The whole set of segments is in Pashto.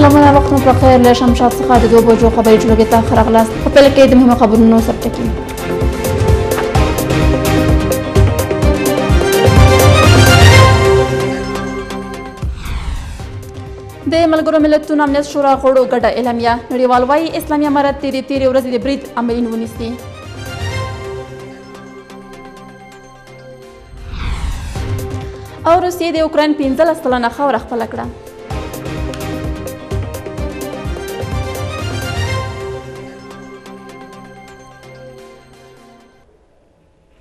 سلامونه وخت مو په خیر له شمشاد څخه د دوه بجو خبري ټولګې ته ښه راغلاست په پیل کې د مهمو خبرونو سرټکي د ملګرو ملتونو امنیت شورا غړو ګډه اعلامیه نړیوال وايي اسلامي امارت تیرې تیرې ورځې د برید عملین ونیسي او روسیې د اوکراین 15 سلنه خاوره خپله کړه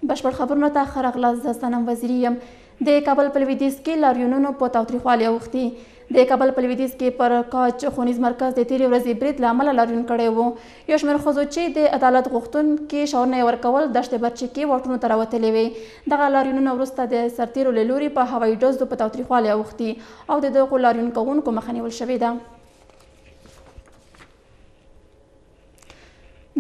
بشپړ خبرونه ته ښه راغلاست زه صنم وزیري یم د کابل په لویدیځ کې لاریونونو په تاوتریخوالي اوښتي د کابل په لویدیځ کې پر کاچ ښوونیز مرکز د تیرې ورځې برید له امله لاریون کړی وو یو شمېر ښځو چې د عدالت غوښتونکي شعرونه یې ورکول دشت برچې کې واټونو ته راوتلې وې دغه لاریونونه وروسته د سرتیرو له لوري په هوایي ډزو په تاوتریخوالي اوښتي او د دغو لاریون کوونکو مخه نیول شوې ده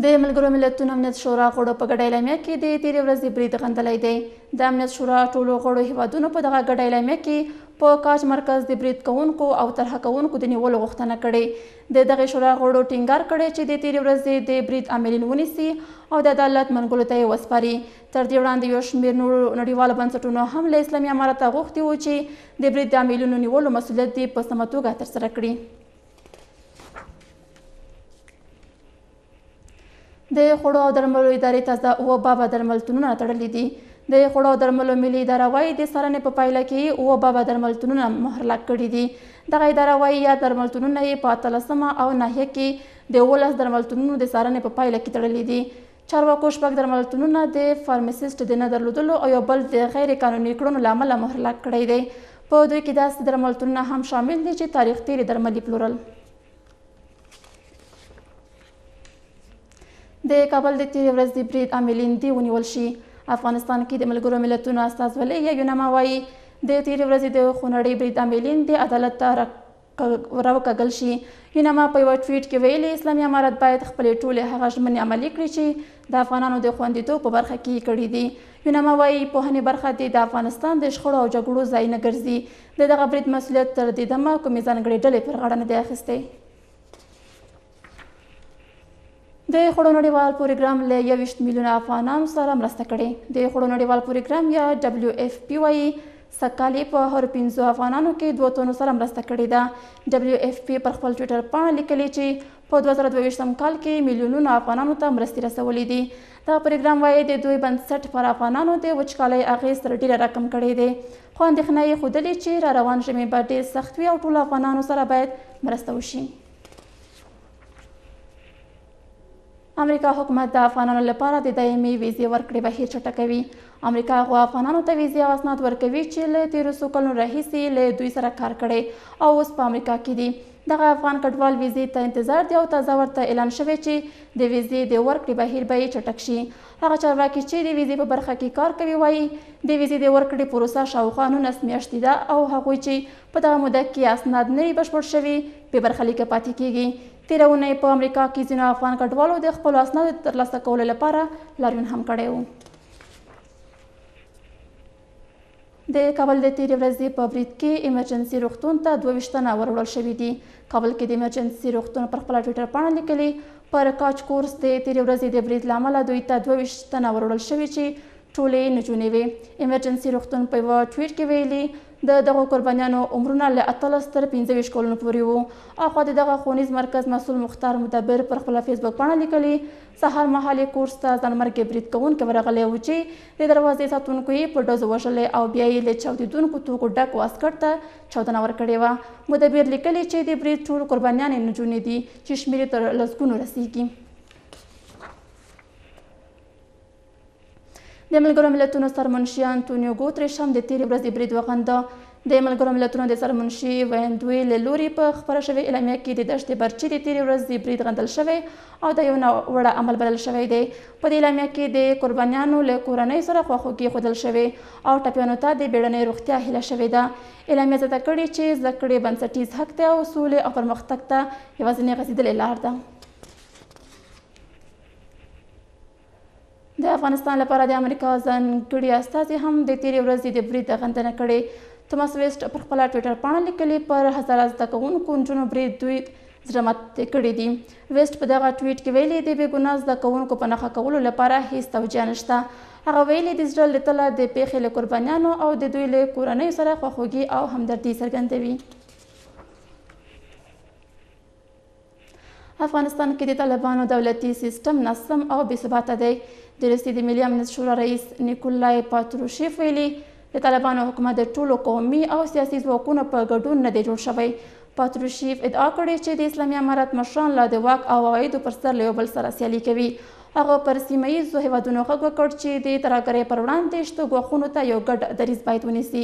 د ملګرو ملتونو امنیت شورا غړو په ګډه اعلامیه کې د تیرې ورځې برید غندلی دی د امنیت شورا ټولو غړو هیوادونو په دغه ګډه اعلامیه کې په کاج مرکز د برید کوونکو او طرح کوونکو د نیولو غوښتنه کړې د دغې شورا غړو ټینګار کړی چې د تیرې ورځې د برید عاملین ونیسي او د عدالت منګولو ته یې وسپاري تر دې وړاندې یو شمېر نورو نړیوالو بنسټونو هم له اسلامي امارته غوښتي وو چې د برید د عاملینو نیولو مسولیت دې په سمه توګه ترسره کړي د خوړو او درملو ادارې تازه اوه بابه درملتونونه تړلي دي د خوړو درملو ملي اداره وایي د څارنې په پایله کې یې اوه بابه درملتونونه مهرلک کړي دي دغه اداره وایي یا درملتونونه یې په اتلسمه او ناحیه کې د اوولس درملتونونو د څارنې په پایله کې تړلي دي چارواکو شپږ درملتونونه د فارمسیسټ د نه درلودلو او یو بل د غیر قانوني کړنو له امله مهرلک کړی دی. په دوی کې داسې درملتونونه هم شامل دي چې تاریخ تېري درمل یې پلورل. د کابل د تیرې ورځ د برید عاملین دې ونیول شي افغانستان کې د ملګرو ملتونو استازولۍ یا یونما وایي د تیرې ورځې د خونړۍ برید عاملین دې عدالت ته راوکږل شي. یوناما په یوه ټویټ کې ویلي، اسلامي امارت باید خپلې ټولې هغه ژمنې عملي کړي چې د افغانانو د خوندیتوب په برخه کې یې کړې دي. یوناما وايي، پوهنې برخه دې د افغانستان د شخړو او جګړو ځای نه ګرځي. د دغه برید مسؤلیت تر دې دمه کومې ځانګړې ډلې پر غاړه نه دی اخیستی. د خوړو نړیوال پروګرام له 21 میلیونه افغانانو سره مرسته کړې د خوړو نړیوال پروګرام یا ډبلیو اف پی وایي سکالي په هر 15 افغانانو کې دوه تونو سره مرسته کړې ده ډبلیو اف پی پر خپل ټویټر پاڼه لیکلي چې په 2022م کال کې میلیونونو افغانانو ته مرستې رسولې دي دا پروګرام وایي د دوی بنسټ پر افغانانو د وچکالۍ اغېز تر ډېره راکم کړی دی خو اندېښنه یې ښودلې چې را روان ژمی به ډېر سخت وي او ټولو افغانانو سره باید مرسته وشي امریکا حکومت د افغانانو لپاره د دایمي ویزې ورکړې بهیر چټکوي امریکا هغو افغانانو ته ویزې او اسناد ورکوي چې له تیرو څو کلونو راهیسې له دوی سره کار کړی او اوس په امریکا کې دي دغه افغان کډوال ویزې ته انتظار دی او تازه ورته اعلان شوی چې د ویزې د ورکړې بهیر به یې چټک شي هغه چارواکي چې د ویزې په برخه کې کار کوي وایي د ویزې د ورکړې پروسه شاوخوا نولس میاشتې ده او هغوی چې په دغه موده کې اسناد نه وي بشپړ شوي، بې برخلیکه پاتې کېږي. تېره اونۍ په امریکا کې ځینو افغان کډوالو د خپلو اسنادو د ترلاسه کولو لپاره لاریون هم کړی و. د کابل د تیرې ورځې په برید کې ایمرجنسي روغتون ته دوه ویشت تنه وروړل شوي دي. کابل کې د ایمرجنسي روغتون پر خپله ټویټر پاڼه لیکلي، پر کاچ کورس د تیرې ورځې د برید له امله دوی ته دوه ویشت تنه وروړل شوي چې ټولې یې نجونې وې. ایمرجنسي روغتون په یوه ټویټ کې ویلي، د دغو قربانیانو عمرونه له اتلس تر پنځه ویشت کلونو پورې وو. اخوا د دغه ښوونیز مرکز مسؤل مختار مدبر پر خپله فېسبوک پاڼه لیکلي، سهار مهال یې کورس ته ځانمرګی برید کوونکی ورغلی و چې د دروازې ساتونکو یې په ډزو وژلی او بیا یې له چاودېدونکو توکو ډک واسکټ ته چاودنه ورکړې وه. مدبر لیکلي چې د برید ټول قربانیان یې نجونې دي چې شمېر یې تر لسګونو رسېږي. د ملګرو ملتونو سرمنشي انتونیو ګوتریش هم د تیرې ورځې برید وغنده. د ملګرو ملتونو د سرمنشي ویندوی له لوري په خپره شوې اعلامیه کې د دشت برچي د تیرې ورځې برید غندل شوی او دا یو ناوړه عمل بلل شوی دی. په دې اعلامیه کې د قربانیانو له کورنیو سره خواخوږي ښودل شوې او ټپیانو ته د بیړنۍ روغتیا هیله شوې ده. اعلامیه زیاته کړې چې زده کړې بنسټیز حق دی او سولې او پرمختګ ته یوازینۍ غځیدلې لار ده. د افغانستان لپاره د امریکا ځانګړي استازي هم د تیرې ورځې د برید غندنه کړې توماس ویسټ پر خپل ټویټر پاڼه لیکلي پر هزاره زده کوونکو نجونو برید دوی زړه مات کړي دي ویسټ په دغه ټویټ کې ویلي د بې ګناه زده کوونکو په نخښه کولو لپاره هیڅ توجیه نشته هغه ویلي د زړه له تله د پیښې له قربانیانو او د دوی له کورنیو سره خواخوږي او همدردي څرګندوي افغانستان کې د طالبانو دولتي سیستم ناسم او بې ثباته دی د روسیې د ملي امنیت شورا رئیس نیکولای پاتروشیف ویلي د طالبانو حکومت د ټولو قومي او سیاسي ځواکونو په ګډون نه دی جوړ شوی پاتروشیف ادعا کړې چې د اسلامي امارت مشران لا د واک او عوایدو پر سر له یو بل سره سیالي کوي هغه پر سیمه ییزو هیوادونو غږ وکړ چې د ترهګرۍ پر وړاندې شته ګواښونو ته یو ګډ دریځ باید ونیسي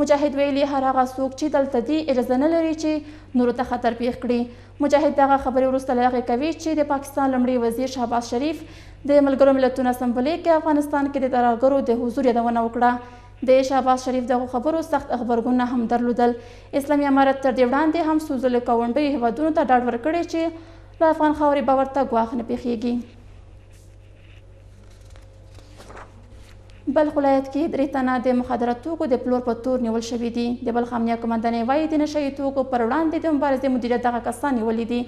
مجاهد ویلي، هر هغه څوک چې دلته دي، اجازه نه لري چې نورو ته خطر پېښ کړي. مجاهد دغه خبرې وروسته له هغې کوي چې د پاکستان لومړي وزیر شهباز شریف د ملګرو ملتونو اسمبلۍ کې افغانستان کې د ترهګرو د حضور یادونه وکړه. د شهباز شریف دغو خبرو سخت غبرګونونه هم درلودل. اسلامي امارت تر دې وړاندې هم څو ځلو ګاونډیو هېوادونو ته ډاډ ورکړی چې له افغان خاورې به ورته ګواښ نه پېښېږي. بلخ ولایت کې درې تنه د مخدره توکو د پلور په تور نیول شوي دي د بلخ امنیه قومندانۍ وایي د نشه یي توکو پر وړاندې د مبارزې مدیریت دغه کسان نیولي دي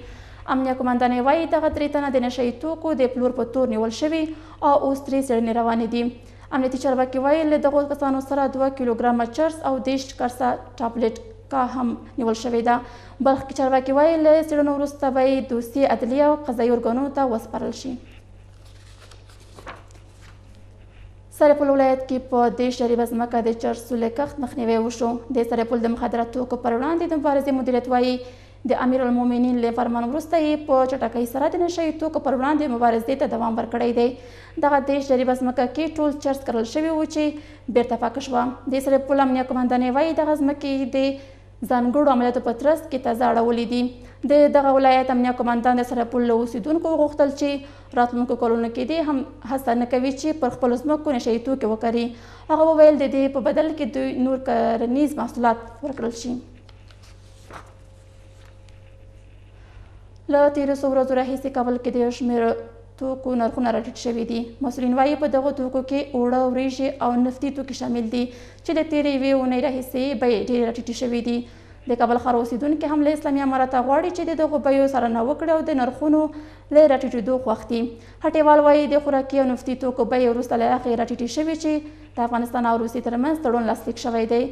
امنیه قومندانۍ وایي دغه درې تنه د نشه یي توکو د پلور په تور نیول شوي او اوس ترې څېړنې روانې دي امنیتي چارواکي وایي له دغو کسانو سره دوه کیلوګرامه چرس او دېرش کرسه ټابلیټ کا هم نیول شوې ده. بلخ کې چارواکي وايي، له څېړنو وروسته به یې دوسیې عدلي او قضايي ارګانونو ته وسپارل شي. سرپل ولایت کې په دېرش جریبه ځمکه د چرسو له کښت مخنیوی وشو. د سرپل د مخدره توکو پر وړاندې د مبارزې مدیریت وایي، د امیرالمومنین له فرمان وروسته یې په چټکۍ سره د نشه یي توکو پر وړاندې مبارزې ته دوام ورکړی دی. دغه دېرش جریبه ځمکه کې ټول چرس کرل شوي وو چې بېرته پاکه شوه. د اسرې پل امنیه قوماندانۍ وايي، دغه ځمکې د ځانګړو عملیاتو په ترڅ کې تازه اړولې دي. د دغه ولایت امنیه قوماندان د اسرې پل له اوسېدونکو وغوښتل چې راتلونکو کلونو کې دې هم هڅه نه کوي چې پر خپلو ځمکو نشه یي توکي وکري. هغه وویل، د دې په بدل کې دوی نور کرنیز محصولات ورکړل شي. له تیرو څو ورځو راهیسې کابل کې د یو شمېر توکو نرخونه راټیټ شوي دي مسولین وایي په دغو توکو کې اوړه وریژې او نفتي توکي شامل دي چې له تیرې یوې اونۍ راهیسې بیې ډېرې راټیټې شوې دي د کابل ښار اوسیدونکي هم له اسلامي امارته غواړي چې د دغو بیو څارنه وکړي او د نرخونو له راټیټېدو خوښ دي هټیوال وایي د خوراکي او نفتي توکو بیې وروسته له هغې راټیټې شوې چې د افغانستان او روسیې ترمنځ تړون لاسلیک شوی دی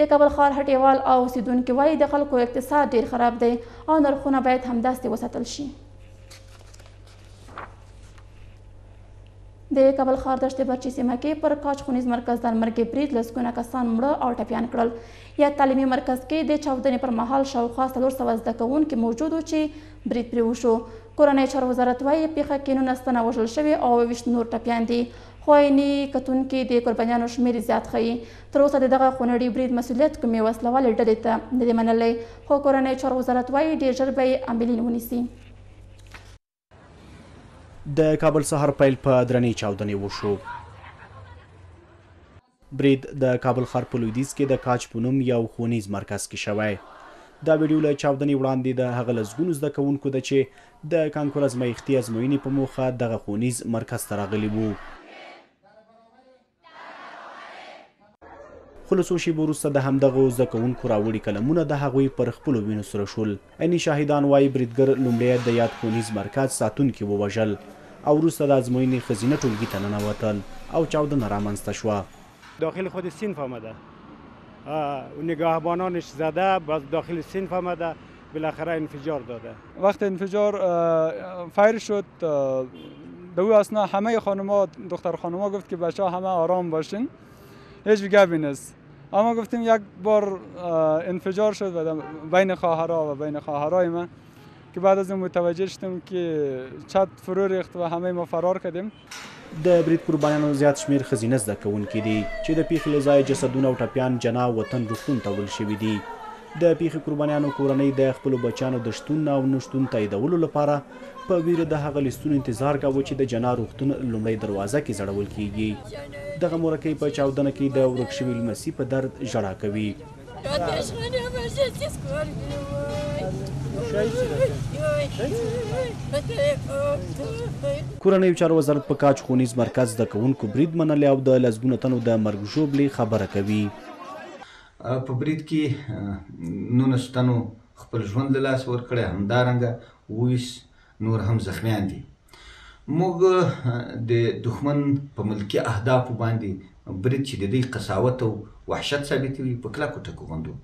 د کابل ښار هټیوال او اوسیدونکي وایي د خلکو اقتصاد ډیر خراب دی او نرخونه باید همداسې وساتل شي. د کابل ښار دشت برچي سیمه کې پر کاچ خونیز مرکز دانمرګې برید لسګونه کسان مړه او ټپیان کړل. یا تعلیمي مرکز کې د چاودنې پر مهال شاوخوا څلور سوه زده کوونکي موجود وو چې برید پرې وشو. کورنۍ چارو وزارت وایي پیښه کې نولس تنه وژل شوي او اووه ویشت نور ټپیان دي خو عیني کتونکي د قربانیانو شمیر زیات ښيي. تر اوسه د دغه خونړي برید مسوولیت کومې وسله والې ډلې ته نه دی منلی، خو کورنیو چارو وزارت وايي، ډېر ژر به یې عاملین ونیسي. د کابل سهار پیل په درنې چاودنې وشو. برید د کابل ښار په لویدیځ کې د کاج په نوم یو ښوونیز مرکز کې شوی. دا ویډیو له چاودنې وړاندې د هغه لسګونو زده کوونکو ده چې د کانکور ازمایښتي ازموینې په موخه دغه ښوونیز مرکز ته راغلي وو. خو له څو شېبو وروسته د همدغو زده کوونکو راوړي قلمونه د هغوی پر خپلو وینو سره شول عیني شاهدان وایي بریدګر لومړی د یاد ښوونیز مرکز ساتونکي ووژل او وروسته د ازموینې ښځینه ټولګي ته ننوتل او چاودنه رامنځته شوه داخل خود صنف آمده نگهبانانش زده باز داخل صنف آمده بالاخره انفجار داده وقت انفجار فیر شد به او اصنا همه خانما دختر خانما گفت که بچه همه آرام باشین هیچ گپی نیست اما گفتیم یک بار انفجار شد بین خواهرها و بین خواهرای من که بعد از اون متوجه شدیم که چت فرو ریخت و همه ما فرار کردیم د برید قربانیانو زیات شمېر ښځینه زده کوونکي دي چې د پیښې له ځایه جسدونه او ټپیان جناح وطن روغتون ته وړل شوي دي. د پیښې قربانیانو کورنۍ د خپلو بچیانو د شتون او نه شتون تاییدولو لپاره په ویره د هغه لیستونو انتظار کاوه چې د جناح روغتون لومړۍ دروازه کې ځړول کیږي. دغه مورکۍ په چاودنه کې د ورک شوي لمسي په درد ژړا کوي. کورنیو چارو وزارت په کاج ښوونیز مرکز د کوونکو برید منلی او د لسګونه تنو د مرګ ژوبلې خبره کوي په برید کې نولس تنو خپل ژوند له لاسه ورکړی همدارنګه اوویشت نور هم زخمیان دي. موږ د دښمن په ملکي اهدافو باندې برید چې د دوی قساوت او وحشت ثابتوي، په کلکو ټکو غندو.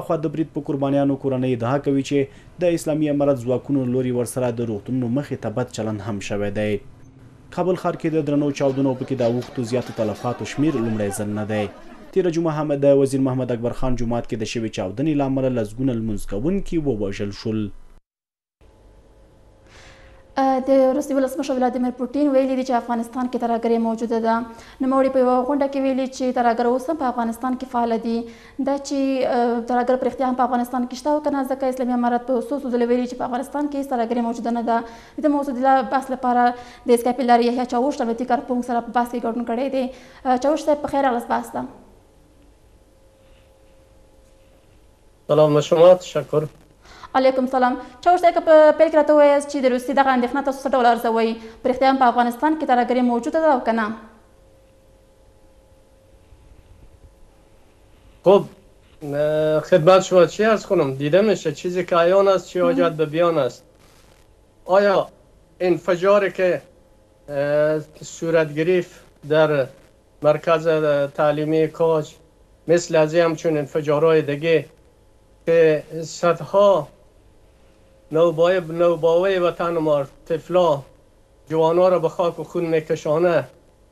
اخوا د برید په قربانیانو کورنۍ ادعا کوي چې د اسلامي امارت ځواکونو له لوري ورسره د روغتونونو مخې ته بد چلند هم شوی دی. کابل ښار کې د درنو چاودنو او پکې د اوښتو زیاتو تلفاتو شمېر لومړی ځل نه دی. تېره جمعه هم د وزیر محمد اکبر خان جومات کې د شوې چاودنې له امله لسګونه لمونځ کوونکي ووژل شول. د روسي ولسمشر ولادیمیر پوتین ویلي دي چې افغانستان کې ترهګري موجوده ده نوموړي په یوه غونډه کې ویلي چې ترهګر اوس هم په افغانستان کې فعال دي دا چې ترهګر پر اختیار هم په افغانستان کې شته او کنه ځکه اسلامي امارت په څو څو ځله ویلي چې په افغانستان کې ترهګري موجوده نه ده د موضوع د بحث لپاره د اسکایپ له لارې یحیی چاوش د امنیتي کارپونک سره په بحث کې ګډون کړی دی چاوش صاحب په خیر راغلاست بحث ته سلام له شما تشکر. علیکم سلام چاوش صاحب که په پیل کې راته ووایاست چې د روسیې دغه اندېښنه تاسو څه ډول ارزوئ په رښتیا هم په افغانستان کې ترهګري موجوده ده او که نه؟ خب خدمت شما چی ارز کنم دیده میشه چیزی که عیان است چی حاجت به بیان است آیا انفجاری که صورت گرفت در مرکز تعلیمی کاج مثل از همچون انفجارهای دیگه که صدها نوباوه وطن ما طفلا جوانا را به خاک و خون میکشانه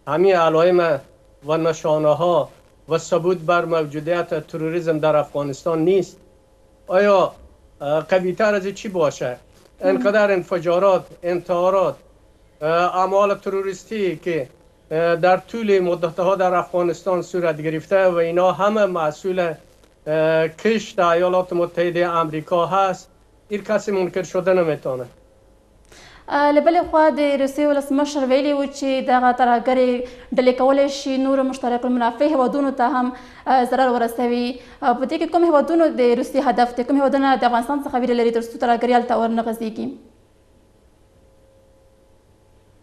همه علائم و نشانه ها و ثبوت بر موجودیت تروریسم در افغانستان نیست آیا قویتر از چی باشه انقدر انفجارات انتحارات اعمال تروریستی که در طول مدتها در افغانستان صورت گرفته و اینا همه مسئول کش در ایالات متحده امریکا هست ایر کسی منکر شده نمیتانه. له بلې خوا د روسیې ولسمشر ویلي و چې دغه ترهګرې ډلې کولی شي نورو مشترک المنافع هېوادونو ته هم ضرر ورسوي په دې کې کوم هېوادونو د روسیې هدف دی کوم هېوادونه د افغانستان څخه ویره لري تر څو ترهګري هلته ورنه غځېږي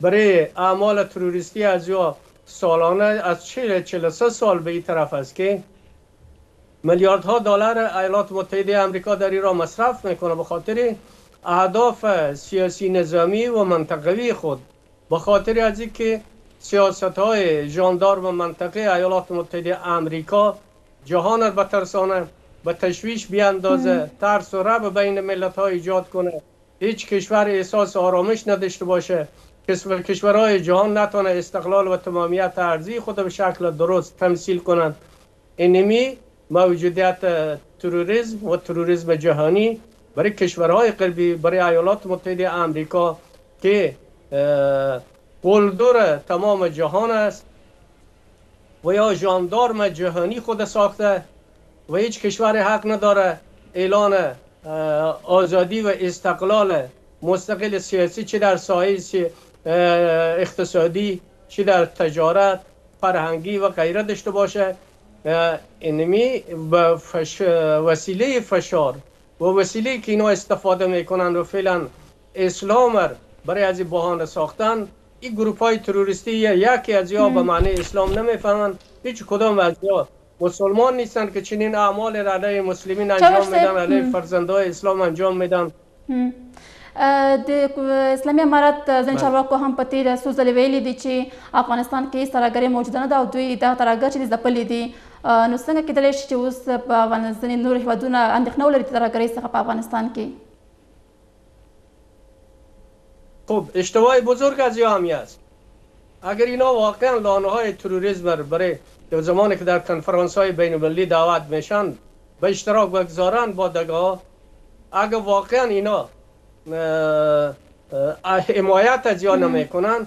برای اعمال تروریستی از سالانه از 40 43 سال به این طرف است که میلیاردها دلار ایالات متحده آمریکا در ایران مصرف میکنه به خاطر اهداف سیاسی نظامی و منطقوی خود به خاطر از اینکه سیاست های جاندار و منطقه ایالات متحده امریکا جهان به ترسانه به تشویش بیاندازه ترس و رب بین ملت ها ایجاد کنه هیچ کشور احساس آرامش نداشته باشه کشورهای جهان نتونه استقلال و تمامیت ارزی خود به شکل درست تمثیل کنند انمی موجودیت تروریسم و تروریسم جهانی برای کشورهای غربی برای ایالات متحده امریکا که قلدر تمام جهان است و یا جاندارم جهانی خود ساخته و هیچ کشور حق نداره اعلان آزادی و استقلال مستقل سیاسی چه در سایه اقتصادی چه در تجارت فرهنگی و غیره داشته باشه اینمی وسیله فشار و وسیله که اینا استفاده میکنند و فعلا اسلام را برای از بحانه ساختن ای گروپهای تروریستی یا یکی از یا به معنی اسلام نمیفهمند هیچ کدام از یا مسلمان نیستند که چنین اعمالی را علیه مسلمین انجام میدهند علیه فرزندهای اسلام انجام میدهند. د اسلامي امارت ځینې چارواکو هم په تېره څو ځلې ویلي دي چې افغانستان کې هېڅ ترهګري موجوده نه ده او دوی دغه ترهګر چې دي ځپلي دي نو څنګه کېدلی شي چې اوس په ځینې نور هېوادونه اندېښنه ولري د ترهګرۍ څخه په افغانستان کې خب اشتباه بزرگ از یا است اگر اینا واقعا لانه های تروریسم برای زمانی که در کنفرانس های بین المللی دعوت میشن به اشتراک بگذارن با دگاه اگر واقعا اینا حمایت از یا نمیکنن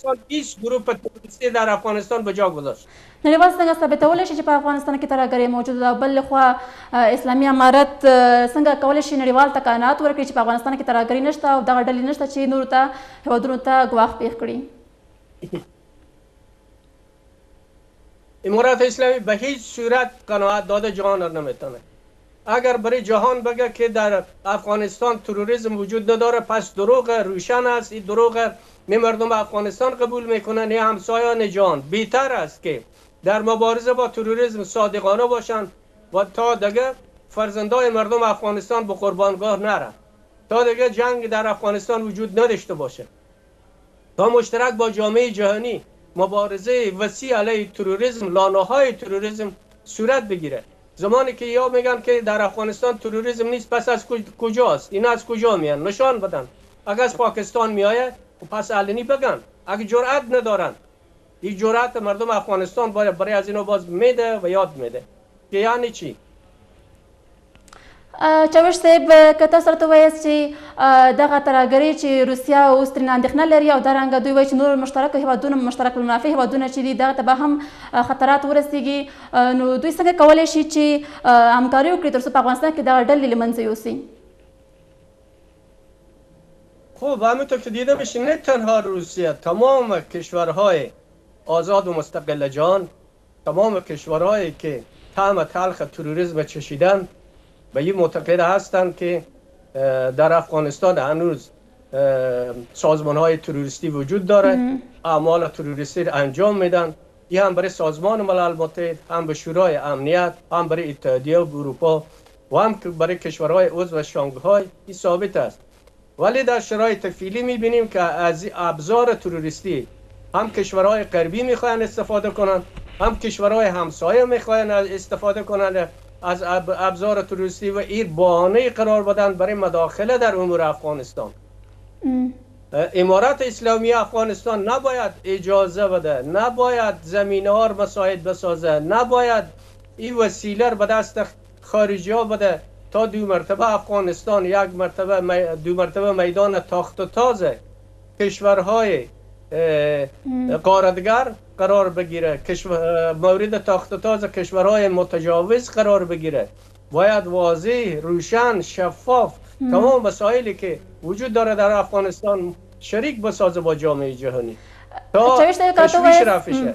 سال بیست ګروپ تروریستی در افغانستان به جا گذاشت. نړیوال څنګه ثابتولی شي چې په افغانستان کې ترهګرې موجوده ده او بل لخوا اسلامي امارت څنګه کولی شي نړیوال ته قناعت ورکړي چې په افغانستان کې ترهګري نشته او دغه ډلې نشته چې نورو ته هیوادونو ته ګواښ پیښ کړي. امارت اسلامی به هیچ صورت قناعت داده جهان را نمیتاند. اگر برای جهان بگه که در افغانستان تروریسم وجود نداره پس دروغ روشن است این دروغ می مردم افغانستان قبول میکنن یا همسایان جهان بیتر است که در مبارزه با تروریسم صادقانه باشند و تا دیگه فرزندای مردم افغانستان به قربانگاه نره تا دیگه جنگ در افغانستان وجود نداشته باشه تا مشترک با جامعه جهانی مبارزه وسیع علیه تروریسم لانه های تروریسم صورت بگیره زمانی که یا میگن که در افغانستان تروریسم نیست پس از کجاست اینا از کجا میان نشان بدن اگر از پاکستان میایه خب پس علنی بگن اگه جرأت ندارن این جرأت مردم افغانستان برای از اینو باز میده و یاد میده که یعنی چی چاوش صاحب که تاسو راته وایاست چې دغه ترهګري چې روسیه اوس ترې اندېښنه لري او دارنګه دوی وایي چې نور مشترک هیوادونه مشترک المنافع هیوادونه چې دي دغه ته به هم خطرات ورسیږي نو دوی څنګه کولی شي چې همکاري وکړي ترڅو په افغانستان کې دغه ډلې له منځه یوسي خب همونطور که دیده میشه نه تنها روسیه تمام کشورهای آزاد و مستقل جان تمام کشورهایی که طعم تلخ تروریسم چشیدن به این معتقد هستند که در افغانستان هنوز سازمان های تروریستی وجود داره اعمال تروریستی انجام میدن این هم برای سازمان ملل متحد هم به شورای امنیت هم برای اتحادیه اروپا و هم برای کشورهای عضو شانگهای این ثابت است ولی در شرایط فعلی میبینیم که از ابزار تروریستی هم کشورهای غربی میخواین استفاده کنند هم کشورهای همسایه میخواین استفاده کنند از ابزار تروریستی و ایر بانه قرار بدن برای مداخله در امور افغانستان ام. امارت اسلامی افغانستان نباید اجازه بده نباید زمینه ها مساعد بسازه نباید این وسیله رو به دست خارجی ها بده تا دو مرتبه افغانستان یک مرتبه دو مرتبه میدان تاخت و تازه کشورهای قاردگر قرار بگیره مورد تاخت تاز کشورهای متجاوز قرار بگیره باید واضح روشن شفاف تمام مسائلی که وجود داره در افغانستان شریک بسازه با جامعه جهانی تا تشویش رفشه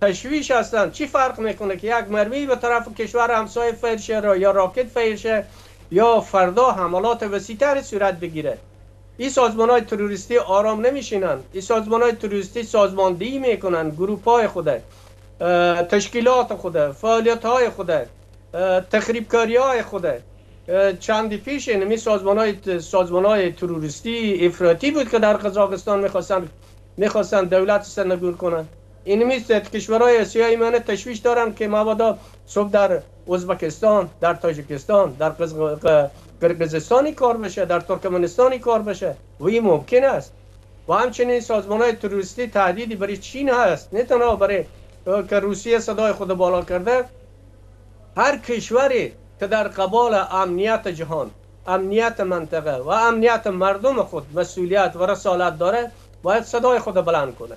تشویش هستند چی فرق میکنه که یک مرمی به طرف کشور همسایه فیر شه را یا راکت فیر شه یا فردا حملات وسیع تر صورت بگیره ای سازمان های تروریستی آرام نمیشینند ای سازمان های تروریستی سازمان دیی میکنند گروپ های خود تشکیلات خود فعالیت های خود تخریب کاری های خود چندی پیش این می سازمان های سازمان های تروریستی افراطی بود که در قزاقستان میخواستند میخواستند دولت سرنگون کنند این میست کشورهای سیاه من تشویش دارن که مبادا صبح در ازبکستان در تاجیکستان در قرقزستانی کار بشه در ترکمنستانی کار بشه و این ممکن است و همچنین سازمان های تروریستی تهدیدی برای چین هست نه تنها برای که روسیه صدای خود بالا کرده هر کشوری که در قبال امنیت جهان امنیت منطقه و امنیت مردم خود مسئولیت و رسالت داره باید صدای خود بلند کنه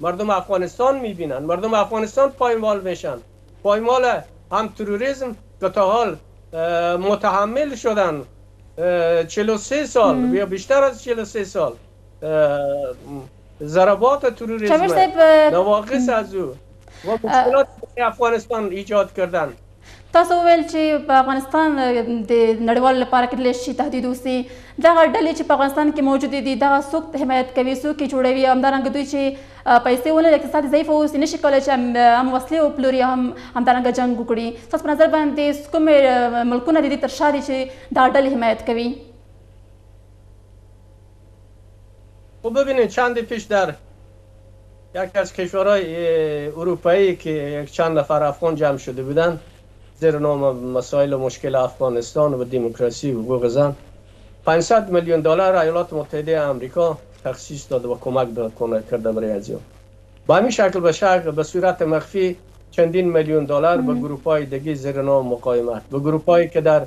مردم افغانستان میبینن مردم افغانستان پایمال میشن پایمال هم تروریسم که تا حال متحمل شدن 43 سال یا بیشتر از 43 سال ضربات تروریسم نواقص از او و مشکلات افغانستان ایجاد کردن تاسو وویل چې په افغانستان د نړیوالو لپاره کېدلی شي تهدید اوسي دغه ډلې چې په افغانستان کې موجودې دي دغه څوک حمایت کوي څوک یې جوړوي همدارنګه دوی چې پیسې ونه لري اقتصاد ضعیف اوسي نشي کولی چې هم وسلې وپلوري هم همدارنګه جنګ وکړي ستاسو په نظر باندې کوم ملکونه د دې تر شا دي چې دا ډلې حمایت کوي خب ببینید چند پیش در یکی از کشورهای اروپایی که چند نفر افغان جمع شده بودن زیر نام مسائل و مشکل افغانستان و دموکراسی و حقوق زن 500 میلیون دلار ایالات متحده آمریکا تخصیص داده و کمک داد کنه کرده برای ازیا با همین شکل به شکل به صورت مخفی چندین میلیون دلار به گروپ های دیگه زیر نام مقاومت به گروپ هایی که در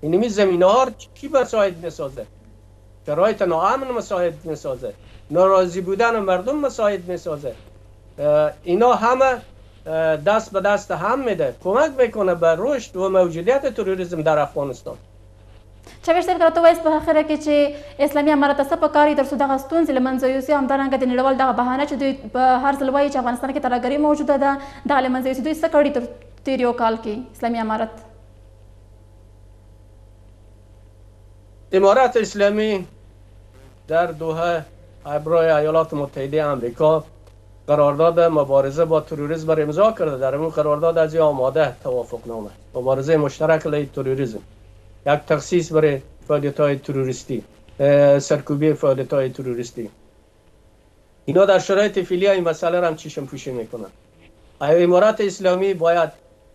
اینمی زمینار چی مساعد میسازد؟ شرایط ناامن مساعد میسازد؟ ناراضی بودن مردم مساعد میسازد؟ اینا همه دست به دست هم میده کمک میکنه به رشد و موجودیت تروریسم در افغانستان. چاویش صاحب که راته وایست په اخره کې چې اسلامي امارت ته څه پکار دي ترڅو دغه ستونزې له منځه یوسي همدارنګه د نړیوال دغه بهانه چې دوی په هر ځل وایي چې افغانستان کې ترهګري موجوده ده دغه له منځه یوسي دوی څه کړي تر تیر یو کال کې اسلامي امارت امارت اسلامی در دوحه ابرای ایالات متحده آمریکا قرارداد مبارزه با تروریسم را امضا کرده در اون قرارداد از آماده توافق نامه مبارزه مشترک علیه تروریسم یک تخصیص برای فعالیت های تروریستی سرکوبی فعالیت های تروریستی اینا در شرایط فعلی این مسئله را هم چشم پوشی میکنن امارات اسلامی باید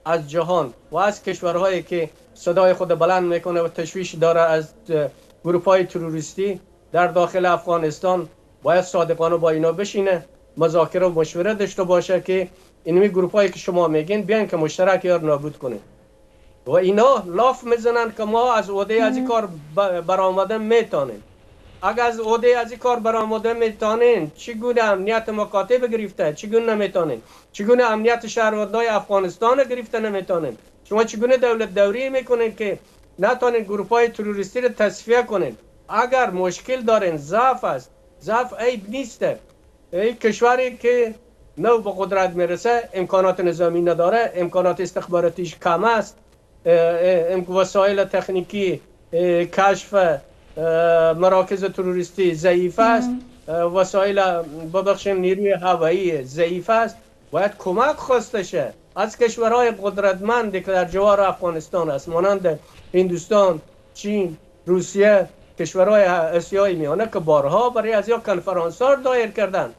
از جهان و از کشورهایی که صدای خود بلند میکنه و تشویش داره از گروپ های تروریستی در داخل افغانستان باید صادقانه با اینا بشینه مذاکره و مشوره داشته باشه که اینمی گروپ که شما میگین بیان که مشترک یار نابود کنه و اینا لاف میزنن که ما از عده از این کار برآمده میتانیم اگر از عده از این کار برآمده میتانین چگونه امنیت مکاتب گرفته چگونه نمیتانین چگونه امنیت شهروندای افغانستان گرفته نمیتانین شما چگونه دولت دوری میکنین که نتانین گروپای های تروریستی رو تصفیه کنین اگر مشکل دارین ضعف است ضعف عیب نیست ای کشوری که نو به قدرت میرسه امکانات نظامی نداره امکانات استخباراتیش کم است وسایل تکنیکی کشف مراکز تروریستی ضعیف است وسایل ببخشیم نیروی هوایی ضعیف است باید کمک خواسته شه از کشورهای قدرتمندی که در جوار افغانستان است مانند هندوستان چین روسیه کشورهای آسیای میانه که بارها برای از یا کنفرانس ها دایر کردن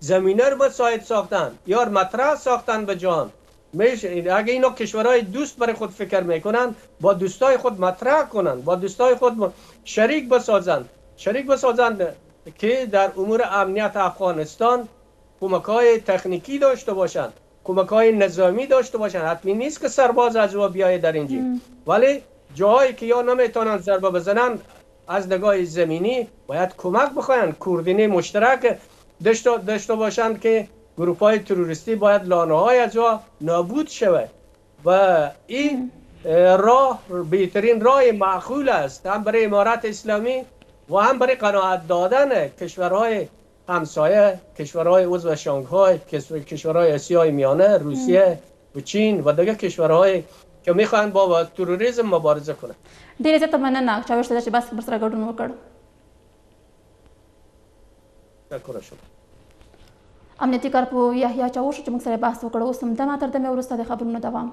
زمینه رو به ساختن یا مطرح ساختن به جان میشنید اگه اینا کشورهای دوست برای خود فکر میکنن با دوستای خود مطرح کنن با دوستای خود شریک بسازند شریک بسازند که در امور امنیت افغانستان کمک های تکنیکی داشته باشند کمک های نظامی داشته باشند حتمی نیست که سرباز از او بیای در اینجی ولی جاهایی که یا نمیتونن ضربه بزنن از نگاه زمینی باید کمک بخواین کوردینه مشترک داشته باشند که گروپ تروریستی باید لانه های از جا نابود شود و این راه بهترین راه معقول است هم برای امارت اسلامی و هم برای قناعت دادن کشورهای همسایه کشورهای عضو شانگهای، کشورهای اسیای میانه، روسیه و چین و دیگر کشورهایی که میخواهند با تروریسم مبارزه کنند. ډیره زیاته مننه چاوش صاحب چې بس پر سره ګډون وکړ. شکر شو. امنیتي کارپو یحیی چاوش چې موږ سره بحث وکړ اوس هم دمه تر دمه وروسته د خبرونو دوام.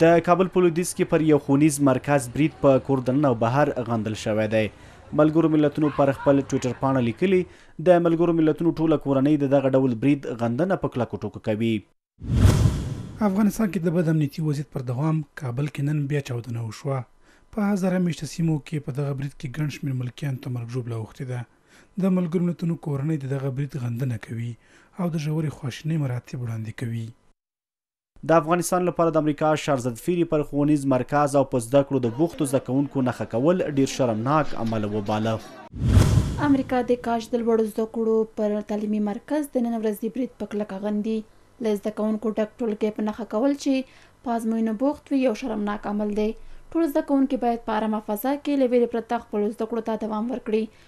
د کابل په لویدیځ کې پر یو ښوونیز مرکز برید په کور دننه او بهر غندل شوی دی ملګرو ملتونو پر خپل ټویټر پاڼه لیکلي د ملګرو ملتونو ټوله کورنۍ د دغه ډول برید غندنه په کلکو ټکو کوي افغانستان کې د بد امنیتي وضعیت پر دوام کابل کې نن بیا چاودنه وشوه په هزاره میشته سیمو کې په دغه برید کې ګڼ شمېر ملکیانو ته مرګ ژوبله اوښتې ده د ملګرو ملتونو کورنۍ د دغه برید غندنه کوي او د ژورې خواشینۍ مراتب وړاندې کوي د افغانستان لپاره د امریکا شارزدفیری پر ښوونیز مرکز او په زده کړو د بوختو زده کوونکو نښه کول ډیر شرمناک عمل وباله. امریکا د کاش د لوړو زده کړو پر تعلیمي مرکز د نن ورځې برید په کلکه غندي. له زده کوونکو ډک ټولګی په نښه کول چې په ازموینو بوخت وي یو شرمناک عمل دی. ټول زده کوونکي باید په ارامه فضا کې له ویرې پرته خپلو زده کړو ته دوام ورکړي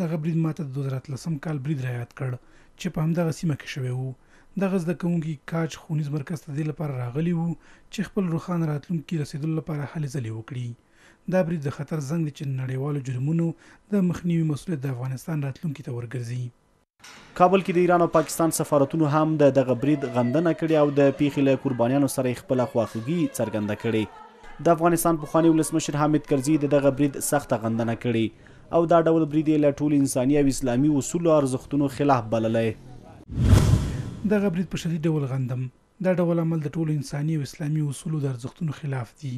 دغه برید ماته د دوه زره اتلسم کال برید رایاد کړ چې په همدغه سیمه کې شوی و. دغه زده کوونکي کاج ښوونیز مرکز ته د دې لپاره راغلي وو چې خپل روښانه راتلونکي رسېدلو لپاره هلې ځلې وکړي. دا برید د خطر زنګ دی چې د نړیوالو جرمونو د مخنیوي مسوولیت د افغانستان راتلونکي ته ورګرځي. کابل کې د ایران او پاکستان سفارتونو هم د دغه برید غندنه کړې او د پیښې له قربانیانو سره یې خپله خواخوږي څرګنده کړې. د افغانستان پخواني ولسمشر حامد کرزي د دغه برید سخته غندنه کړې او دا ډول برید یې له ټولو انساني او اسلامي اصولو او ارزښتونو خلاف بللی. دغه برید په شدید ډول غندم. دا ډول عمل د ټولو انساني او اسلامي اصولو د ارزښتونو خلاف دي.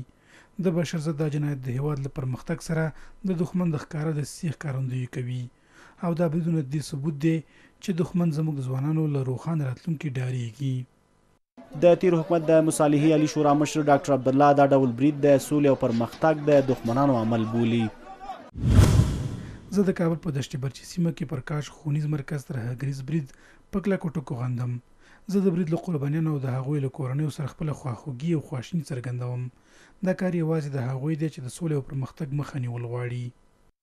د بشر ضد دا جنایت د هېواد له پرمختګ سره د دښمن د ښکاره دسیسې ښکارندويي کوي. او دا بریدونه د دې ثبوت دی چې دښمن زموږ ځوانانو له روښانه راتلونکي ډاریږي. د تیر حکومت د مصالحې عالي شورا مشر ډاکټر عبدالله دا ډول برید د سولې او پرمختګ د دښمنانو عمل بولي. زه د کابل په دشت برچي سیمه کې پر کاش ښوونیز مرکز ترهګریز برید په کلکو ټکو غندم. زه د برید له قربانیانو او د هغوی له کورنیو سره خپله خواخوږي او خواشیني څرګندوم. دا کار یوازې د هغوی دی چې د سولې او پرمختګ مخه نیول غواړي.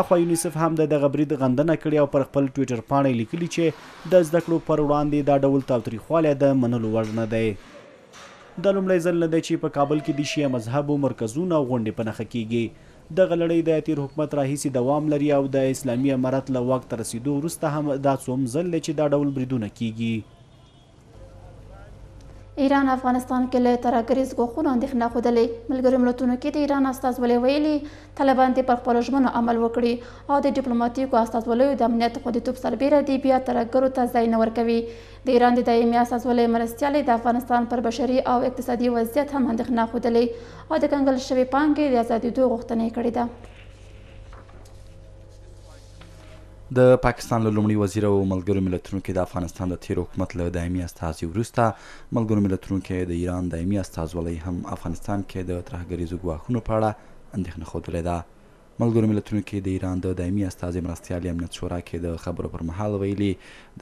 اخوا یونیسف هم د دغه برید غندنه کړې او پر خپل ټویټر پاڼه یې لیکلي چې د زده کړو پر وړاندې دا ډول تاوتریخوالی د منلو وړ نه دی. دا لومړی ځل نه دی چې په کابل کې د شیعه مذهبو مرکزونه او غونډې په نښه کېږي. دغه لړۍ د تېر حکومت راهیسې دوام لري او د اسلامي امارت له واک ته رسېدو وروسته هم دا څوم ځل دی چې دا ډول بریدونه کېږي. ایران افغانستان کې له ترهګریز ګواښونو اندېښنه ښودلې ملګرو ملتونو کې د ایران استازولۍ ویلي طالبان دې پر خپلو ژمنو عمل وکړي او د ډیپلوماټیکو استازولیو د امنیت خوندیتوب سربېره دې بیا ترهګرو ته ځای نه ورکوي د ایران د دایمي استازولۍ مرستیالې د افغانستان پر بشري او اقتصادي وضعیت هم اندېښنه ښودلې او د کنګل شوې پانګې د ازادېدو غوښتنه یې کړې ده د پاکستان له لومړي وزیر او ملګرو ملتونو کې د افغانستان د تیر حکومت له دایمي استازي وروسته ملګرو ملتونو کې د ایران دایمي استازولۍ هم افغانستان کې د ترهګریزو ګواښونو په اړه اندېښنه ښودلې ده ملګرو ملتونو کې د ایران د دایمي استازي مرستیال امنیت شورا کې د خبرو پر مهال ویلي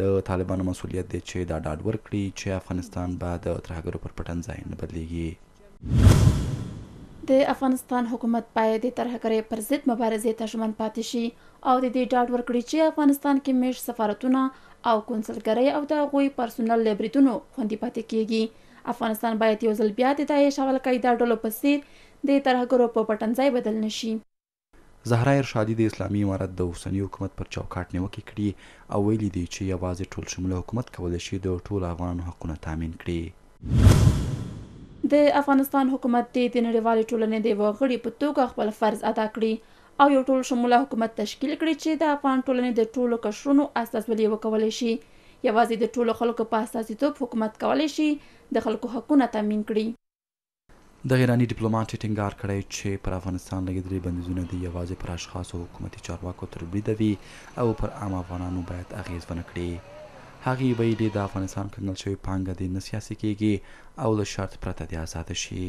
د طالبانو مسولیت دی چې دا ډاډ ورکړي چې افغانستان به د ترهګرو پر پټنځای نه بدلیږي د افغانستان حکومت باید د ترهګرۍ پر ضد مبارزې ته ژمن پاتې شي او د دې ډاډ ورکړي چې افغانستان کې میش سفارتونه او کونسلګرۍ او د هغوی پرسونل له بریدونو خوندي پاتې کېږي. افغانستان باید یو ځل بیا د داعش او القاعده ډلو په څېر د ترهګرو په پټنځای بدل نه شي. زهرا ارشادي د اسلامي امارت د اوسني حکومت پر چوکاټ نیوکې کړي او ویلي دي چې یوازې ټولشموله حکومت کولی شي د ټولو افغانانو حقونه تامین کړي. د افغانستان حکومت دې د نړیوالې ټولنې د یوه غړي په توګه خپل فرض ادا کړي او یو ټولشموله حکومت تشکیل کړي چې د افغان ټولنې د ټولو قشرونو استازولي وکولی شي. یوازې د ټولو خلکو په استازیتوب حکومت کولی شي د خلکو حقونه تامین کړي. دغه ایراني ډیپلوماټ ټینګار کړی چې پر افغانستان لګېدلي بندیزونه دې یوازې پر اشخاصو او حکومتي چارواکو تر بریده وي او پر عامه افغانانو باید اغېز ونه کړي. هغه ویلي، د افغانستان کنګل شوې پانګه دې نه سیاسي کېږي او له شرط پرته دې ازاده شي.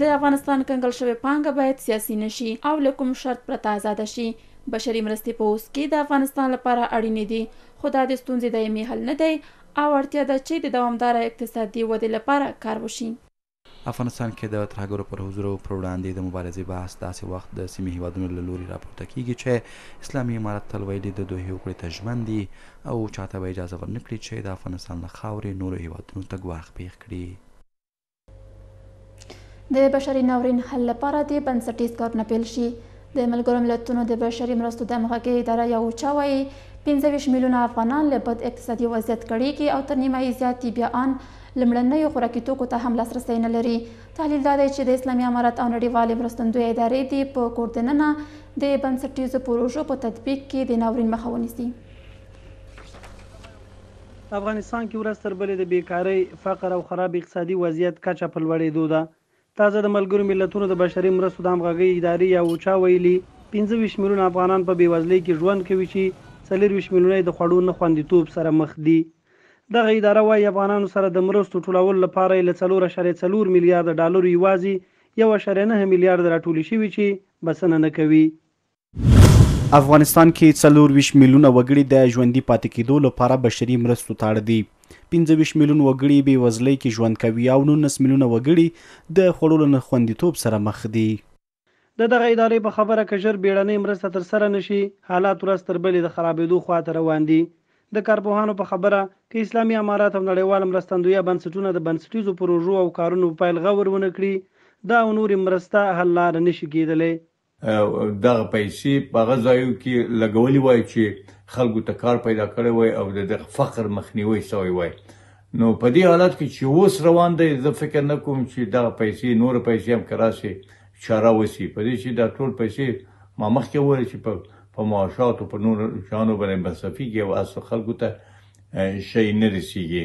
د افغانستان کنګل شوې پانګه باید سیاسي نه شي او له کوم شرط پرته ازاده شي. بشري مرستې په اوس کې د افغانستان لپاره اړینې دي، خو دا د ستونزې دایمي حل نه دی او اړتیا ده چې د دوامداره اقتصادي ودې لپاره کار وشي. افغانستان کې د ترهګرو پر حضورو پر وړاندې د مبارزې بحث داسې وخت د سیمې هېوادونو له لوري راپورته کېږي چې اسلامي امارت تل ویلي د دوحې هوکړې ته ژمن دي او چاته به اجازه ورنکړي چې د افغانستان له خاورې نورو هېوادونو ته ګواښ پېښ کړي. د بشري ناورین حل لپاره د بنسټیز کارونه پیل شي د ملګرو ملتونو د بشري مرستو د همغږۍ اداره یا اوچا وایي پنځه ویشت میلیونه افغانان له بد اقتصادي وضعیت کړېږي او تر نیمه یې زیات یې بیا ان لومړنیو خوراکي توکو ته هم لاسرسی نه لري تحلیل دا دی چې د اسلامي امارت او نړیوالې مرستندویې ادارې دې په کور دننه د بنسټیزو پروژو په تطبیق کې د ناورین مخه ونیسي په افغانستان کې ورځ تر بلې د بې کارۍ، فقر او خراب اقتصادي وضعیت کچه په لوړېدو ده. تازه د ملګرو ملتونو د بشري مرستو د همغږۍ ادارې یا اوچا ویلي، پنځه ویشت میلیونه افغانان په بېوزلۍ کې ژوند کوي چې څلور ویشت میلیونه یې د خوړو نه خوندیتوب سره مخ دي. دغه اداره وايي، افغانانو سره د مرستو ټولولو لپاره یې له څلور اعشاریه څلور میلیارده ډالرو یوازې یو اعشاریه نهه میلیارده راټولې شوي چې بسنه نه کوي. افغانستان کې څلور ویشت میلیونه وګړي د ژوندي پاتې کېدو لپاره بشري مرستو ته اړ دي. پنځه ویشت میلیون وګړي بې وزلۍ کې ژوند کوي او نولس میلیونه وګړي د خوړو له نهخوندیتوب سره مخ دي. د دغه ادارې په خبره که ژر بېړنۍ مرسته ترسره نه شي، حالات ورځ تر بلې د خرابېدو خوا ته روان دي. د کارپوهانو په خبره، که اسلامي امارات او نړیوال مرستندویه بنسټونه د بنسټیزو پروژو او کارونو په پیل غور ونه کړي، دا او نورې مرسته حل لاره نه شي کېدلی. دغه پیسې په هغه ځایو کې لګولي وای چې خلکو ته کار پیدا کړی وای او د دغه فقر مخنیوی سوی وای نو په دې حالت کې چې اوس روان دی زه فکر نه کوم چې دغه پیسې نور پیسې هم که راسي چاره وسی په دې چې دا ټول پیسې ما مخکې وویل چې په په معاشاتو په نور شانو باندې مصرفيږي او اصل خلکو ته شي نه رسیږي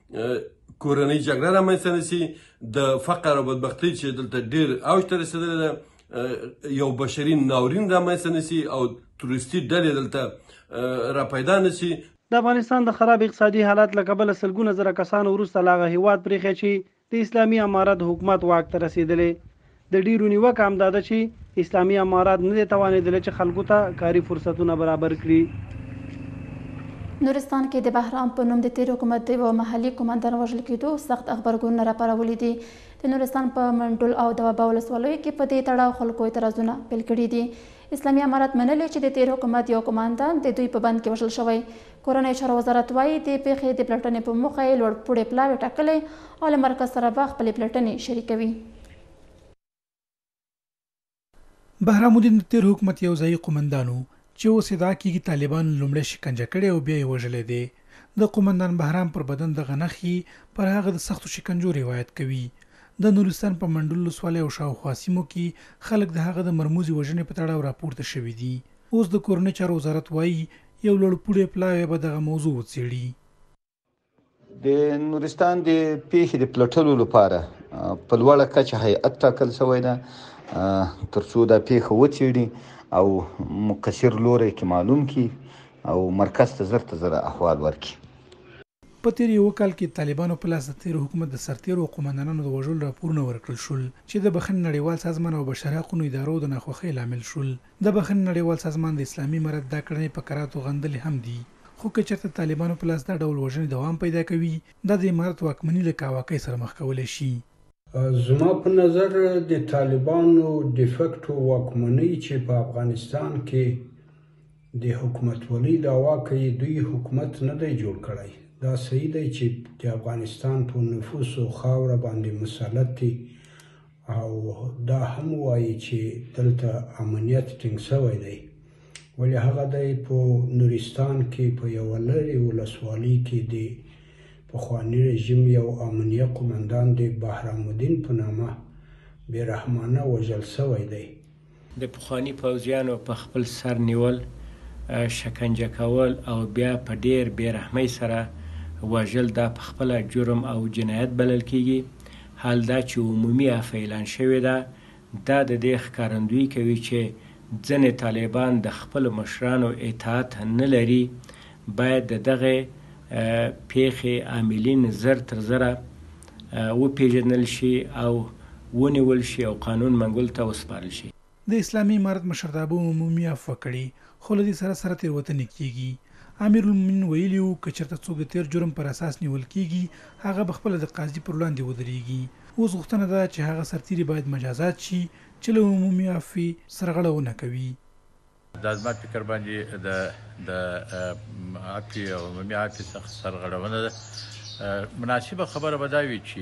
کورنۍ جګړه رامنځته نسی د فقر او بدبختی چې دلته ډیر اوج ته رسیدلی ده یو بشري ناورین رامنځته نسی او تروریستي ډلې دلته را پیدا نسی د افغانستان د خراب اقتصادي حالت له کبله سلګونه زره کسانو وروسته له هغه هېواد پرېښی چې د اسلامي امارت حکومت واک ته رسېدلی. د ډېرو نیوکه همدا ده چې اسلامي امارات نه دی توانېدلی چې خلکو ته کاري فرصتونه برابر کړي. نورستان کې د بهرام په نوم د تېر حکومت د یوه محلي قوماندان وژل کېدو سخت غبرګونونه راپارولي دي. د نورستان په منډول او دوابه ولسوالیو کې په دې تړاو خلکو اعتراضونه پیل کړي دي. اسلامي امارات منلې چې د تېر حکومت یو قوماندان د دوی په بند کې وژل شوی، کورنیو چارو وزارت وايي، دې پېښې د پلټنې په موخه یې لوړ پوړی پلاوی ټاکلی او له مرکز سره به خپلې پلټنې شریکوي. بهرام الدین د تېر حکومت یو ځايي قومندان و، چې اوس ادعا کېږي طالبانو لومړی شکنجه کړی او بیا یې وژلی دی. د قومندان بهرام پر بدن دغه نښې پر هغه د سختو شکنجو روایت کوي. د نورستان په منډول ولسوالۍ او شاوخوا سیمو کې خلک د هغه د مرموزې وژنې په تړاو راپورته شوي دي. اوس د کورنیو چارو وزارت وايي، یو لوړ پوړی پلاوی به دغه موضوع وڅېړي. د نورستان د پیښې د پلټلو لپاره په لوړه کچه هیئت ټاکل شوی ده ترڅو دا پیښه وڅیړي او مقصر لوری کې معلوم کړي او مرکز ته زر ته زر احوال ورکړي. په تېر یوه کال کې طالبانو په لاس د تېر حکومت د سرتېرو او قوماندانانو د وژلو راپورونه ورکړل شول چې د بښنې نړیوال سازمان او بشرحقونو ادارو د ناخوښۍ لامل شول. د بخښنې نړیوال سازمان د اسلامي امارت دا کړنې په کراتو غندلې هم دي، خو که چېرته د طالبانو په لاس دا ډول وژنې دوام پیدا کوي، دا د امارت واکمني له کاواکۍ سره مخ کولی شي. زما په نظر د طالبانو ډیفکټو واکمنۍ چې په افغانستان کې د حکومتولۍ دعوا کوي، دوی حکومت نه دی جوړ کړی. دا صحیح دی چې د افغانستان په نفوس و خاوره باندې مسلطې او دا هم وايي چې دلته امنیت ټینګ شوی دی، ولې هغه دی په نورستان کې په یوه لرې ولسوالۍ کې د پخواني رژیم یو امنیه قومندان د بهرام الدین په نامه بې رحمانه وژل شوی دی. د پخواني پوځیانو په خپل سر نیول، شکنجه کول او بیا په ډیر بې رحمۍ سره وژل دا په خپله جرم او جنایت بلل کیږي، حال دا چې عمومي عفوه اعلان شوې ده دا د دې ښکارندوی کوي چې ځنې طالبان د خپلو مشرانو اطاعت نه لري، باید د دغې پیښې عاملین زر تر زره. وپېژندل شي او ونیول شي او قانون منګول ته وسپارل شي. د اسلامي امارت مشرتابه عمومي عفوه کړي، خو له دې سره سره تېروتنې کېږي. امیرالمؤمنین ویلي و، که چېرته څوک د تېر جرم پر اساس نیول کېږي، هغه به خپله د قاضي پر وړاندې ودرېږي. اوس غوښتنه دا ده چې هغه سرتېري باید مجازات شي چې له عمومي عفوې سرغړونه کوي. دا زما فکر باندې د د عفوي او عمومي عفوي څخه سرغړونه ده مناسبه خبره به دا وي چې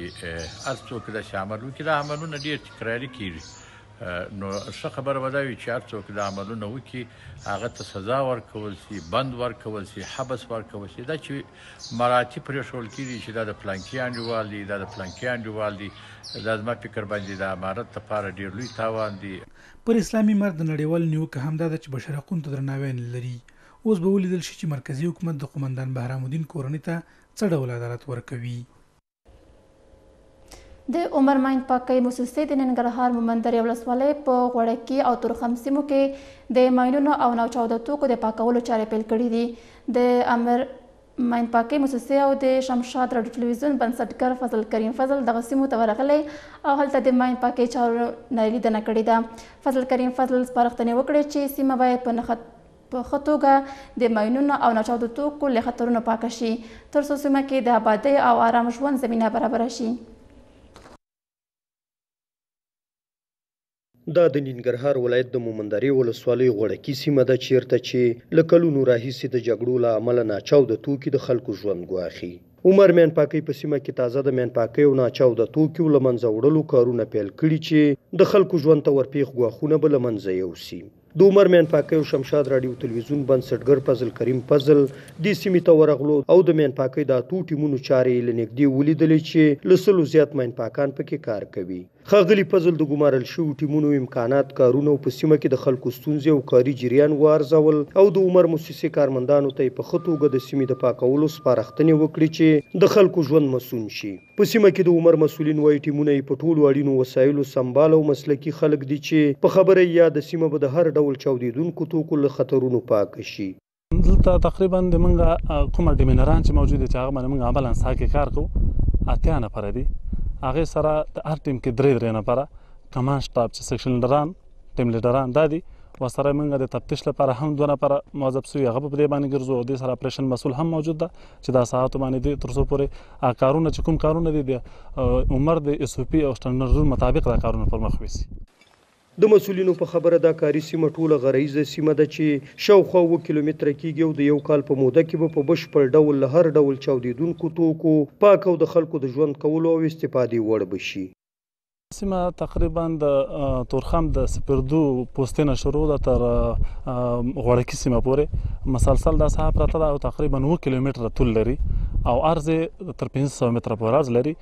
هر څوک د عمل وکړي دا عملونه ډیر تکراري کیږي نو ښه خبره به دا وي چې هر څوک د عملونه وکړي هغه ته سزا ورکول شي بند ورکول شي حبس ورکول شي دا چې مراتب پرې شول کیږي چې دا د پلانکی انډیوال دی دا د پلانکی انډیوال دی دا زما فکر باندې د امارت لپاره ډیر لوی تاوان دی پر اسلامي مرد د نړیوالو نیوکه همدا ده چې بشر حقونو ته درناوی نه لري. اوس به ولیدل شي چې مرکزي حکومت د قومندان بهرام الدین کورنۍ ته څه ډول عدالت ورکوي. د عمر ماین پاکۍ موسسې د ننګرهار مومندرې ولسوالۍ په غوړکي او تورخم سیمو کې د ماینونو او ناچاوده توکو د پاکولو چارې پیل کړې دي. د امر ماین پاکۍ موسسې او د شمشاد راډیو ټلویزیون بنسټګر فضل کریم فضل دغه سیمو ته ورغلی او هلته د ماین پاکۍ چارو نه لیدنه کړې ده. فضل کریم فضل سپارښتنې وکړې چې سیمه باید په نښه په ښه توګه د ماینونو او ناچاودو توکو له خطرونو پاکه شي، تر څو سیمه کې د ابادۍ او ارام ژوند زمینه برابره شي. دا د ننګرهار ولایت د مومندرې ولسوالۍ غوړکي سیمه ده چیرته چې له کلونو راهیسې د جګړو له امله ناچاوده توکي د خلکو ژوند ګواښي. عمر میانپاکۍ په سیمه کې تازه د میانپاکۍ او ناچاوده توکیو له منځه وړلو کارونه پیل کړي چې د خلکو ژوند ته ورپېښ ګواښونه به له منځه یوسي. د عمر مينپاکۍ او شمشاد راډيو تلويزيون بنسټګر فضل کريم فضل دې سيمې ته ورغلو او د مينپاکۍ د اتو ټيمونو چارې يې له نږدې وليدلې چې له سلو زيات مينپاکان په کې کار کوي. ښاغلي فضل د ګومارل شويو ټيمونو امکانات، کارونه او په سيمه کې د خلکو ستونزې او کاري جريان وارزول او د عمر موسسې کارمندانو ته يې په ښه توګه د سيمې د پاکولو سپارښتنې وکړې چې د خلکو ژوند مسون شي. په سیمه کې د عمر مسؤلین وايي، ټیمونه یې په ټولو اړینو وسایلو سمبال او مسلکي خلک دي چې په خبره یې یاده سیمه به د هر ډول چاودېدونکو توکو له خطرونو پاکه شي. دلته تقریبا د مونږ کومه ډیمینران چې موجود دي چې هغه باندې مونږ عملا ساعت کې کار کوو اتیا نفره دي هغې سره د هر ټیم کې درې درې نفره کمانډ سټاف چې سیکشن لیډران ټیم لیډران دا دي وسره موږ د تفتیش لپاره هم دوه نفر موظف سوي هغه په دې باندې ګرځو او د سره اپریشن مسول هم موجود ده چې دا ساعت باندې دي تر څو پورې کارونه چې کوم کارونه دي د عمر د اس او پی او سټانډرډونو مطابق دا کارونه پر مخ ویسي د مسولینو په خبره دا کاري سیمه ټوله غرهییزه سیمه ده چې شاوخوا اوه کیلومتره کېږي او د یو کال په موده کې به په بشپړ ډول له هر ډول چاودېدونکو توکو پاک او د خلکو د ژوند کولو او استفادې وړ به شي. سیمه تقریبا د تورخم د سپردو پوستې نه شروع ده تر غوړکی سیمه پورې مسلسل دا ساحه پرته ده او تقریبا 9 کیلومتره طول لري او عرض تر 500 متره پورې عرض لري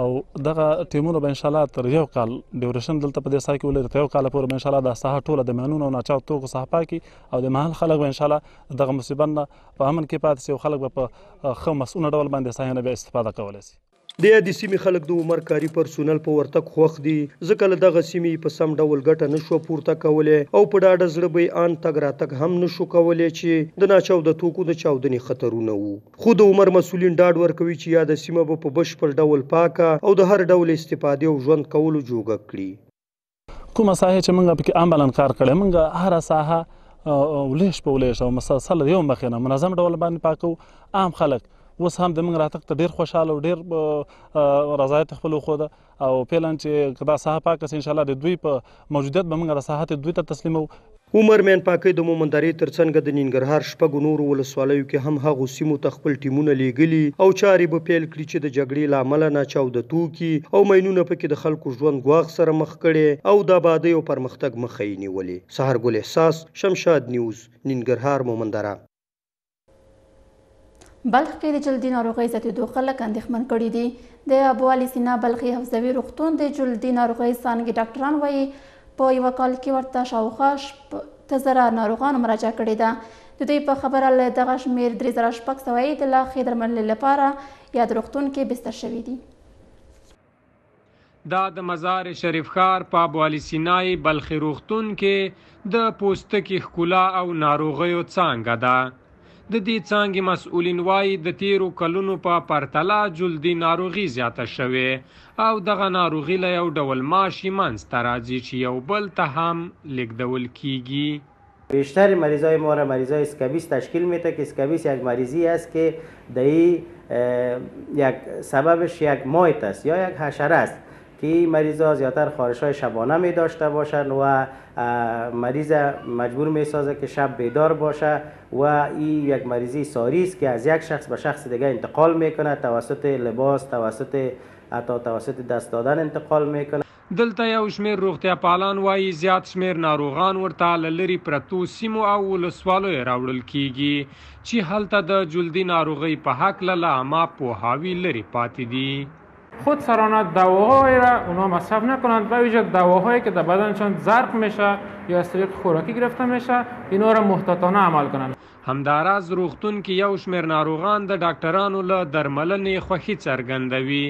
او دغه ټیمونه به ان شاء الله تر یو کال ډیوریشن دلته په دې ساحه کې ولري تر یو کال پورې به ان شاء الله دا ساحه ټوله د مینونو او ناچاو توکو ساحه پاکي او د محل خلک به ان شاء الله دغه مصیبت نه په امن کې پاتې شي او خلک به په ښه مسؤل ډول باندې ساحه نه به استفاده کولای شي د یادې سیمې خلک د عمر کاري پرسونل په ورتګ خوښ دي، ځکه له دغه سیمې یې په سم ډول ګټه نه شوه پورته کولی او په ډاډه زړه به یې آن تګ راتګ هم نه شو کولی چې د ناچاوده توکو د چاودنې خطرونه وو. خو د عمر مسؤلین ډاډ ورکوي چې یاده سیمه به په بشپړ ډول پاکه او د هر ډول استفادې او ژوند کولو جوګه کړي. کومه ساحه چې موږ پکې عملا کار کړی موږ هره ساحه ولیش په ولیش او مسلسل یو مخې نه منظم ډول باندې پاکو عام خلک اوس هم د موږ راتګ ته ډیر خوشاله او ډیر رضایت خپل خو ده او پیلان چې کدا ساحه پاکه ان شاء الله د دوی په موجودیت به موږ د ساحه دوی ته تسلیمو عمر ميان پاکۍ د مومند درې تر څنګه د ننګرهار شپږو نورو ولسواليو کې هم هغو سيمو ته خپل ټيمونه لېږلي او چارې به پيل کړي چې د جګړې له امله ناچاوده توکي او ماينونه پکې د خلکو ژوند ګواښ سره مخ کړی او د ابادۍ او پرمختګ مخه يې نيولې. سحرګل احساس، شمشاد نيوز، ننګرهار، مومندره. بلخ کې د جلدي ناروغۍ زیاتېدو خلک اندېښمن کړي دي د ابو علي سینا بلخي حفظوي روغتون د جلدي ناروغۍ څانګې ډاکټران وایي په یوه کال کې ورته شاوخوا شپږ زره ناروغانو مراجعه کړې ده د دوی په خبره له دغه شمېر درې زره شپږ سوه یې د لا ښې درملنې لپاره یاد روغتون کې بستر شوي دي دا د مزار شریف ښار په ابو علي سینای بلخي روغتون کې د پوستکي ښکلا او ناروغیو څانګه ده. د دې څانګې مسؤلین وایي د تیرو کلونو په پرتله جلدي ناروغي زیاته شوې او دغه ناروغي له یو ډول ماشي منځ ته راځي چې یو بل ته هم لیږدول کیږي. بیشتر مریضای ما را مریضای اسکابیس تشکیل میده که اسکابیس یک مریضی است که دهی یک سببش یک مایت است یا یک حشره است که این مریضا زیادتر خارش های شبانه می داشته باشند و مریض مجبور می سازه که شب بیدار باشه و این یک مریضی ساری است که از یک شخص به شخص دیگه انتقال میکنه توسط لباس توسط حتی توسط دست دادن انتقال میکنه دلته یو شمېر روغتیاپالان وايي، زیات شمېر ناروغان ورته له لرې پرتو سیمو او ولسوالیو راوړل کېږي، چې هلته د جلدي ناروغۍ په هکله له عامه پوهاوي لرې پاتې دي. خود سرانه دواهایی را اونا مصرف نکنند به ویژه دواهایی که در بدنشان زرق میشه یا از طریق خوراکی گرفته میشه اینا را محتاطانه عمل کنند. همداراز روغتون کې یو شمېر ناروغان د ډاکټرانو له درملنې خوښي څرګندوي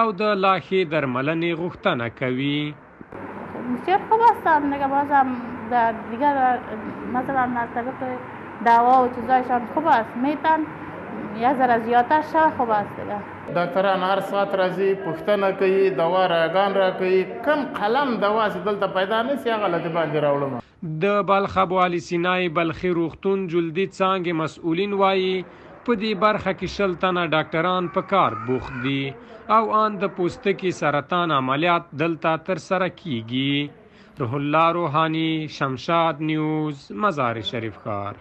او د لا ښې درملنې غوښتنه کوي. بسیار خوب هستم دیگه بازم در دیگر مثلا از طریق دوا و چیزایشان خوب است میتن یه ذره زیادتر شوه خوب است دیگه ډاکتران هر ساعت راځي پښتنه کوي دوا راګان را کوي کم قلم دوا چې دلته پیدا نه سي هغه لته باندې راوړم د بلخ ابوعلي سينايي بلخي روغتون جلدي څانګې مسؤلين وايي، په دې برخه کې شل تنه ډاکټران په کار بوخت دي او آن د پوستکي سرطان عمليات دلته ترسره کيږي. روح الله روحاني، شمشاد نيوز، مزارشريف ښار.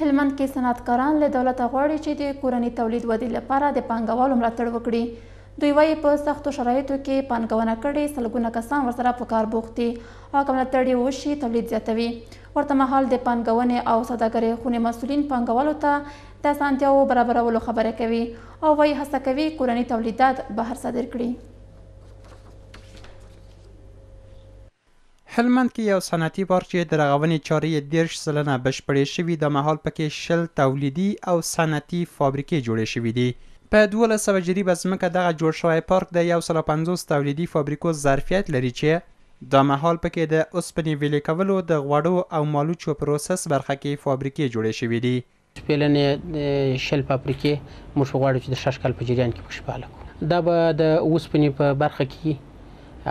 هلمند کې صنعتکاران له دولته غواړي چې د کورني تولید ودې لپاره د پانګوالو ملاتړ وکړي دوی وایي په سختو شرایطو کې پانګونه کړې سلګونه کسان ورسره په کار بوخت دي او که ملاتړ یې وشي تولید زیاتوي ورته مهال د پانګونې او سوداګرۍ خونې مسؤلین پانګوالو ته د اسانتیاوو برابرولو خبره کوي او وایي هڅه کوي کورني تولیدات بهر صادر کړي هلمند کې یو صنعتي پارک چې د رغونې چارې یې دېرش سلنه بشپړې شوي، دا مهال پکې شل تولیدي او صنعتي فابریکې جوړې شوې دي. په دوولس سوه جریبه ځمکه دغه جوړ شوی پارک د یو سل او پنځوس تولیدي فابریکو ظرفیت لري چې دا مهال پکې د اوسپنې ویلې کولو، د غوړو او مالوچو پروسس برخه کې فابریکې جوړې شوې دي. شپېلنې یې شل پاپریکې موږ خو غواړو چې د شش کال په جریان کې پکښې پاله کړو. دا به د اوسپنې په برخه کې وي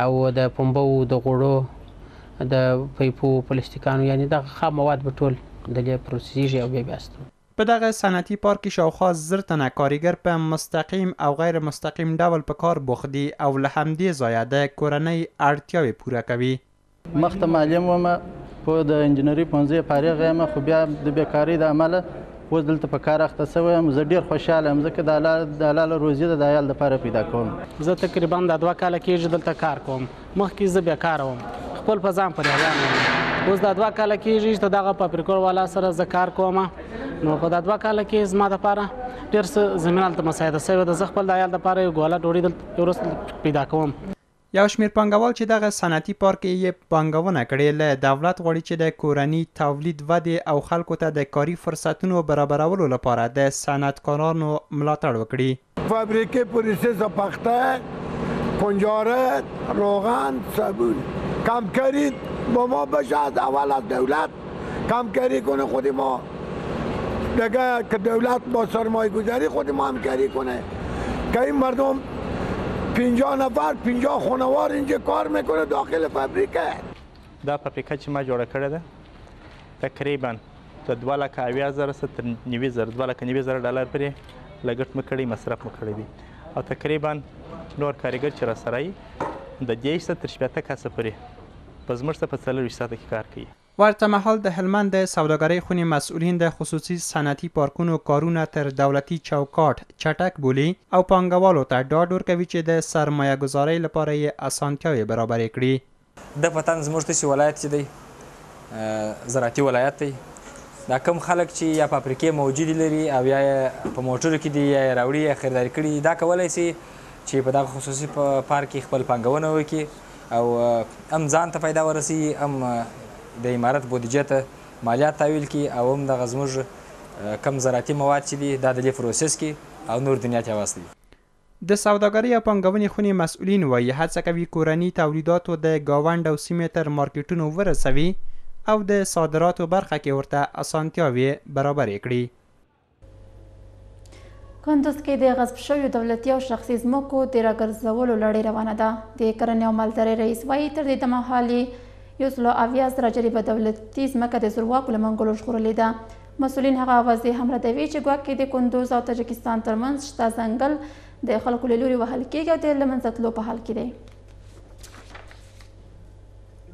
او د پنبو، د غوړو، د پیپو، پلستیکانو یعنې دغه خام مواد به ټول دلې پروسیزیږي او بیا بیا استوي. په دغه صنعتي پارک کې شاوخوا زر تنه کاریګر په مستقیم او غیر مستقیم ډول په کار بوخت دي او له همدې ځایه د کورنۍ اړتیاوې پوره کوي. مخته معلم وم په د انجنیری پونځې فارغ یم خو بیا د بیکاری د عمله اوس دلته په کار اخته سوی یم زه ډیر خوشاله یم ځکه د الله د الله له روزي د عیال لپاره پیدا کوم زه تقریبا د دوه کاله کیږي دلته کار کوم مخکې زه بیکاره وم خپل په ځان پورې حیران وم اوس د دوه کاله کیږي چې دغه پاپریکور والا سره زه کار کوم نو په د دوه کاله کې زما د پاره ډیر څه زمينه ته مساعده سوی د زه خپل د عیال د پاره یو ګوله ډوډۍ دلته پیدا کوم یو شمېر پانګوال چې دغه صنعتي پارک ېې یې پانګونه کړې له دولت غواړي چې د کورني تولید ودې او خلکو ته د کاري فرصتونو برابرولو لپاره د صنعتکارانو ملاتړ وکړي. فابریکې پروسس پخته، کنجارت، روغن، صابون، کم کرید، بما بشه از اول از دولت کام کاری کنه خود ما بگه که دولت با سرمایه گذاری خود ما هم کاری کنه که این مردم پینجا نفر پینجا خونوار اینجا کار میکنه داخل فبریکه دا فبریکه چې ما جوړه کړې ده تقریبا د دوه لکه اویا زره څخه تر نوي زره دوه لکه نوي زره ډالر پرې لګښت مو کړی مصرف مو کړی دی او تقریبا نور کاریګر چې راسره یي د دېرش څخه تر شپېته کسه پورې په زمرڅه په څلرویشت ساعته کې کار کوي. ورته مهال د هلمند د سوداګرۍ خونې مسؤلین د خصوصي صنعتي پارکونو کارونه تر دولتي چوکاټ چټک بولي او پانګوالو ته ډاډ ورکوي چې د سرمایه ګذارۍ لپاره یې اسانتیاوې برابرې کړي. ده په تند زموږ تشي ولايت چي دئ زراعتي ولايت دئ دا کوم خلک چي يا فابريکې موجودي لري او يا يې په موټرو کي دي يا يې راوړي يا خريداري کړي دي دا کولای سي چي په دغه خصوصي پارک کي خپل پانګونه وکړي او هم ځان ته پیدا ورسیږي هم د امارت بودجه ته مالیات تحویل کړي او هم دغه زموږ کوم زراعتي مواد چې دي دا د دې پروسس کړي او نور دنیا ته یې واستوي. د سوداګرۍ او پانګونې خونې مسؤلین وايي، هڅه کوي کورني تولیداتو د ګاونډ او سیمې تر مارکیټونو ورسوي او د صادراتو برخه کې ورته اسانتیاوې برابرې کړي. کندوز کې د غصب شویو دولتي او شخصي ځمکو د راګرځولو لړۍ روانه ده د کرنې او مالدارۍ رئیس وایي تر دې دمه حال یو سل او اویا زره جریبه دولتي ځمکه د زورواکو له منګولو ژغورلې ده مسولین هغه اوازې هم ردوي چې ګواکې د کندوز او تاجکستان ترمنځ شته ځنګل د خلکو له لوري وهل کېږي او د له منځه تلو په حال کې دی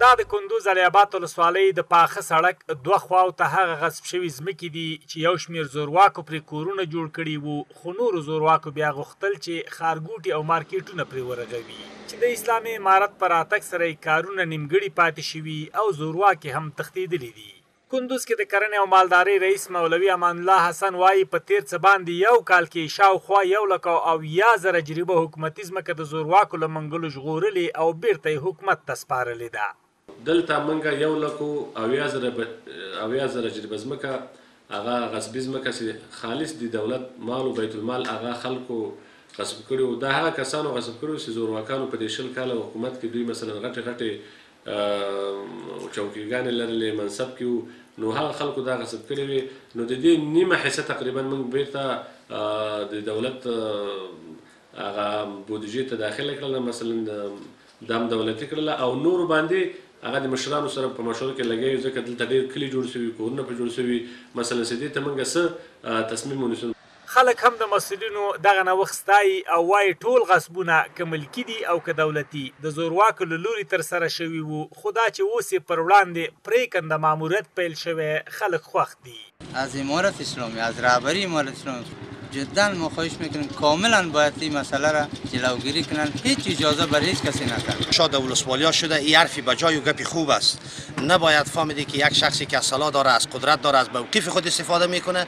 دا د کندوز علي اباد ولسوالۍ د پاخه سړک دوه خواو ته هغه غصب شوي ځمکې دي چې یو شمېر زورواکو پرې کورونه جوړ کړي وو خو نورو زورواکو بیا غوښتل چې ښارګوټي او مارکېټونه پرې ورغوي چې د اسلامي امارت په راتګ سره یې کارونه نیمګړي پاتې شوي او زورواکي هم تښتېدلي دي. کندوز کې د کرنې او مالدارۍ رئیس مولوي امان الله حسن وايي، په تېر څه باندې یو کال کې یې شاوخوا یو لک او اویا زره جریبه حکومتي ځمکه د زورواکو له منګولو ژغورلې او بېرته یې حکومت ته سپارلې ده. دلته موږ یو لک او اویا زره جریبه ځمکه، هغه غصبي ځمکه چې خالص د دولت مال و بیت المال هغه خلکو غصب کړې او دا هغه کسانو غصب کړې چې زورواکانو په دې شل کاله حکومت کې دوی مثلاً غټې غټې او چوکیګانې لرلې منصب کې وو نو هغه خلکو دا غصب کړې وې نو د دې نیمه حصه تقریبا موږ بیرته د دولت هغه بودجې ته داخله کړله مثلا دام دولتي کړله او نور باندې هغه د مشرانو سره په مشوره کې لګیو ځکه دلته ډیر کلی جوړ شوی کورونه په جوړ شوی مثلا سدې ته موږ څه تصمیم ونیسو خلک هم د مسئولینو دغه نوښت ستایي او وايي، ټول غصبونه که ملکي دي او که دولتي، د زورواکو له لوري ترسره شوي وو، خو دا چې اوس یې پر وړاندې پرېکنده ماموریت پیل شوی، خلک خوښ دي. از امارت اسلامی، از رهبری امارت اسلامی جدا ما خواهش میکنیم کاملا باید این مسئله را جلوگیری کنند، هیچ اجازه بر هیچ کسی ندهند. شاه د ولسوالیا شده ای حرفی بجای و گپی خوب است نباید فهمیدی که یک شخصی که اصلا داره از قدرت داره از موقف خود استفاده میکنه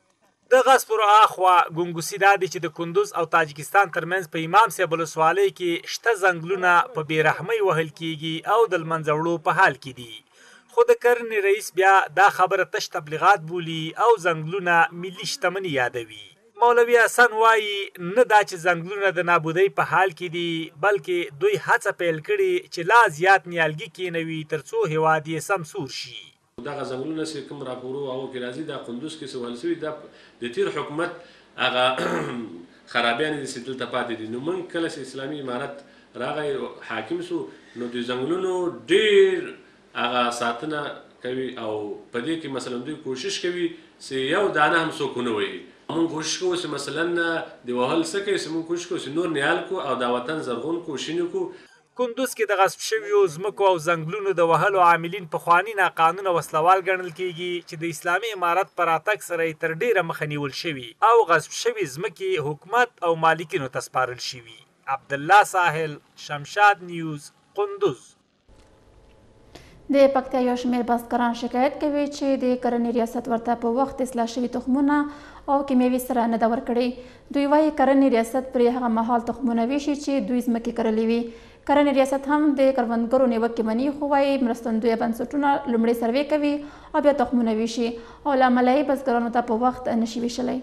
د غس پر اخوا ګنګوسي دا دي چې د کندوز او تاجکستان ترمنځ په امام صاحب ولسوالۍ کې شته ځنګلونه په بې رحمۍ وهل کېږي او د لمنځه وړو په حال کې دي خو د کرنې رئیس بیا دا خبره تش تبلیغات بولي او ځنګلونه ملي شتمني یادوي. مولوي حسن وايي، نه دا چې ځنګلونه د نابودۍ په حال کې دي، بلکې دوی هڅه پیل کړې چې لا زیات نیالګي کېنوي ترڅو هېواد یې سمسور شي. خو دغه ځنګلونه څه کوم راپورو هغو کې راځي دا قندوز کې څه وهل شوي دا د تیر حکومت هغه خرابیانې دي چې دلته پاتې دي نو موږ کله چې اسلامي امارت راغی حاکم سو نو د ځنګلونو ډیر هغه ساتنه کوي او په دې کې مثلا دوی کوشش کوي چې یو دانه هم څوک ونه وهي موږ کوشش کوو چې مثلا د وهل څه کوي چې موږ کوشش کوو چې نور نیال کو او دا وطن زرغون کو شین کو په کندوز کې د غصب شویو ځمکو او ځنګلونو د وهلو عاملین پخواني ناقانونه وسله وال ګڼل کېږي چې د اسلامي امارت په راتګ سره یې تر ډېره مخه نیول شوي او غصب شوې ځمکې حکومت او مالکینو ته سپارل شوي. عبدالله ساحل، شمشاد نیوز، کندوز. د پکتیا یو شمېر بزګران شکایت کوي چې د کرنې ریاست ورته په وخت اصلاح شوي تخمونه او کیمیاوي سره نه ده ورکړې دوی وایي کرنې ریاست پرې هغه مهال تخمونه ویشي چې دوی ځمکې کرلې وي کرنې ریاست هم د کروندګرو نیوکې مني خو وایي مرستندویه بنسټونه لومړی سروې کوي او بیا تخمونه ویشي او له امله یې بزګرانو ته په وخت نشي ویشلی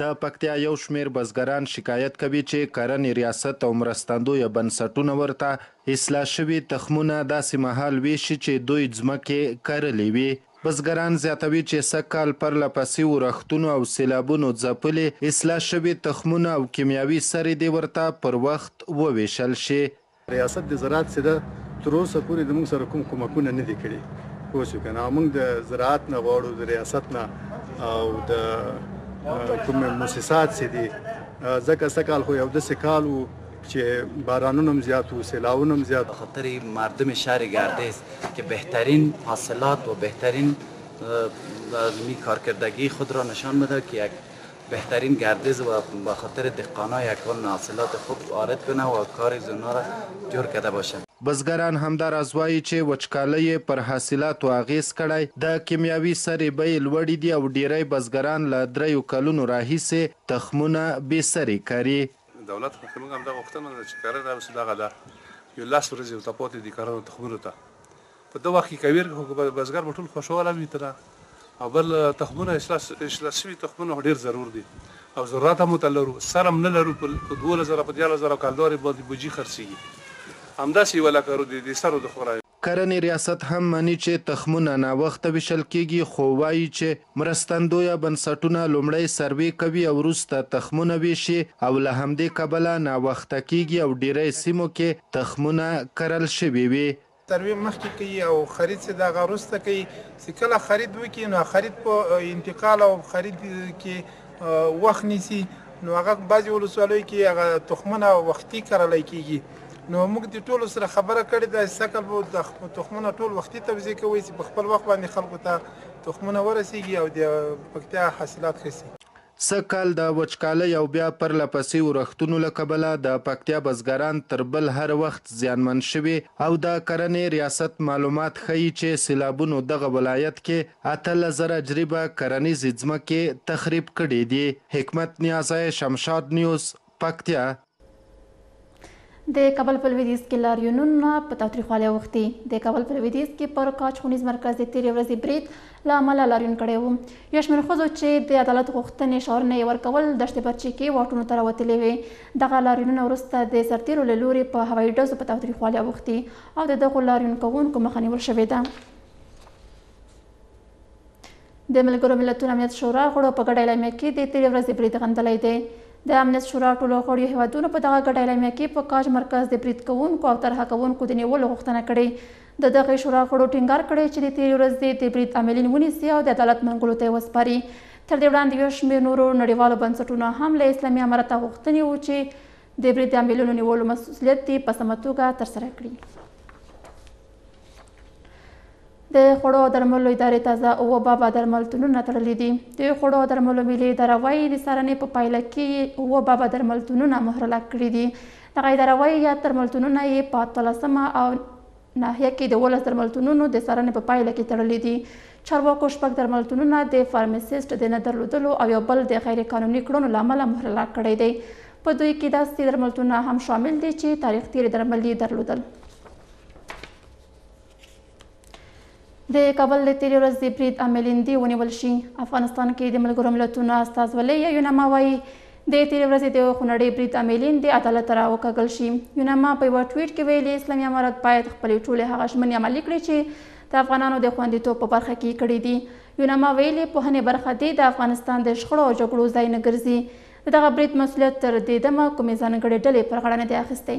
د پکتیا یو شمېر بزګران شکایت کوي چې کرنې ریاست او مرستندویه بنسټونه ورته اصلاح شوي تخمونه داسې مهال وېشي چې دوی ځمکې کرلې وي. بزګران زیاتوي چې سږ کال پرله پسې اورښتونو او سېلابونو ځپلي اصلاح شوي تخمونه او کیمیاوي سرې دې ورته پر وخت ووېشل شي. ریاست د زراعت چې ده تر اوسه پورې د موږ سره کوم کمکونه نه دي کړي پوه شو کنه او موږ د زراعت نه غواړو د ریاست نه او د کوم موسسات چې دي ځکه سکال خو یو د سکال وو چې بارانونه هم زیات وو سیلاونه هم زیات خاطر مردم شهر گردیز که بهترین حاصلات و بهترین کارکردگی خود را نشان بده که یک بهترین گردز و به خاطر دهقانای اکوان محصولات خوب وارد کنه و کار زونا را جور کرده باشه. بزګران همدا راز وايي چې وچکالۍ یې پر حاصلاتو اغېز کړی، د کیمیاوي سرې بیې لوړې دي او ډېری بزګران له درېیو کلونو راهیسې تخمونه بې سرې کري. دولت خو موږ هم دا غوښتنه ده چې کرنه اوس دغه ده یو لاس ورځې ورته پاتې دي کرنه تخمونو ته په دغه وخت کې که ویر خو بزګر به ټول خوشحاله وي ترا او بل تخمونه اصلاح اصلاح شوي تخمونه ډېر ضرور دي او ضرورت هم ورته لرو سر هم نه لرو په دوولس زره په دیارلس زره کلدارې باندې بوجي خرڅېږي همداسې یوه لکه د سرو د خوراک کرنې ریاست هم مني چې تخمونه ناوخته ویشل کېږي، خو وايي چې مرستندویه بنسټونه لومړی سروې کوي او وروسته تخمونه ویشي او له همدې کبله ناوخته کېږي او ډېری سیمو کې تخمونه کرل شوي وي. سروې مخکې کوي او خرید چې د هغه وروسته کوي، چې کله خرید وکړي نو خرید په انتقال او خرید کې وخت نیسي، نو هغه بعضې ولسوالیو کې هغه تخمونه وختي کرل کېږي. نو موږ دي ټولو سره خبره کړي ده چي سږکال به د تخمونه ټول وختي توزيع کوي چي په خپل وخت باندي خلکو ته تخمونه ورسيږي او د پکتيا حاصلات ښه سي. سږ کال د وچکالۍ او بیا پرله پسې اورښتونو له کبله د پکتیا بزګران تر بل هر وخت زیانمن شوي او د کرنې ریاست معلومات ښيي چې سیلابونو دغه ولایت کې اتلس زره جریبه کرنیزې ځمکې تخریب کړې دي. حکمت نیازی، شمشاد نیوز، پکتیا. د کابل په لویدیځ کې لاریونونه په تاوتریخوالي اوښتي د کابل په لویدیځ کې پر کاچ ښوونیز مرکز د تېرې ورځې برید له امله لاریون کړی و یو شمېر ښځو چې د عدالت غوښتنې شعارونه یې ورکول دشت برچې کې واټونو ته راوتلې وې دغه لاریونونه وروسته د سرتېرو له لوري په هوایي ډزو په تاوتریخوالي اوښتي او د دغو لاریون کوونکو مخه نیول شوې ده د ملګرو ملتونو امنیت شورا غړو په ګډه اعلامیه کې د تیرې ورځې برید غندلی دی د امنیت شورا ټولو غړیو هیوادونو په دغه ګډه اعلامیه کې په کاج مرکز د برید کوونکو او ترهه کوونکو د نیولو غوښتنه کړې د دغه شورا غړو ټینګار کړی چې د تیرې ورځې د برید عاملین ونیسي او د عدالت منګولو ته یې وسپاري تر دې وړاندې یو شمېر نورو نړیوالو بنسټونو هم له اسلامي امارته غوښتنې وو چې د برید عاملینو نیولو مسؤلیت دې په سمه توګه ترسره کړي د خوړو او درملو ادارې تازه اووه بابا درملتونونه تړلي دي د خوړو او درملو ملي اداره وایي د څارنې په پایله کې یې اووه بابا درملتونونه مهرلاک کړي دي دغه اداره وایي یاد درملتونونه یې په اتلسمه او ناحیه کې د ولس درملتونونو د څارنې په پایله کې تړلي دي چارواکو شپږ درملتونونه د فارمسیسټ د نه درلودلو او یو بل د غیر قانوني کړنو له امله مهرلاک کړی دی په دوی کې داسې درملتونونه هم شامل دي چې تاریخ تیر درمل یې درلودل د کابل د تیرې ورځ د برید عاملین دي ونیول شي افغانستان کې د ملګرو ملتونو استازولۍ یا یونما وایي د تیرې ورځې د یو خونړي برید عاملین د عدالت ته راوکاږل شي یوناما په یوه ټویټ کې ویلي اسلامي امارت باید خپلې ټولې هغه ژمنې عملي کړي چې د افغانانو د خوندیتوب په برخه کې کړې دي یوناما ویلي پوهنې برخه دې د افغانستان د شخړو او جګړو ځای نه ګرځي د دغه برید مسولیت تر دې دمه کومې ځانګړې ډلې پر غاړه نه دی اخیستی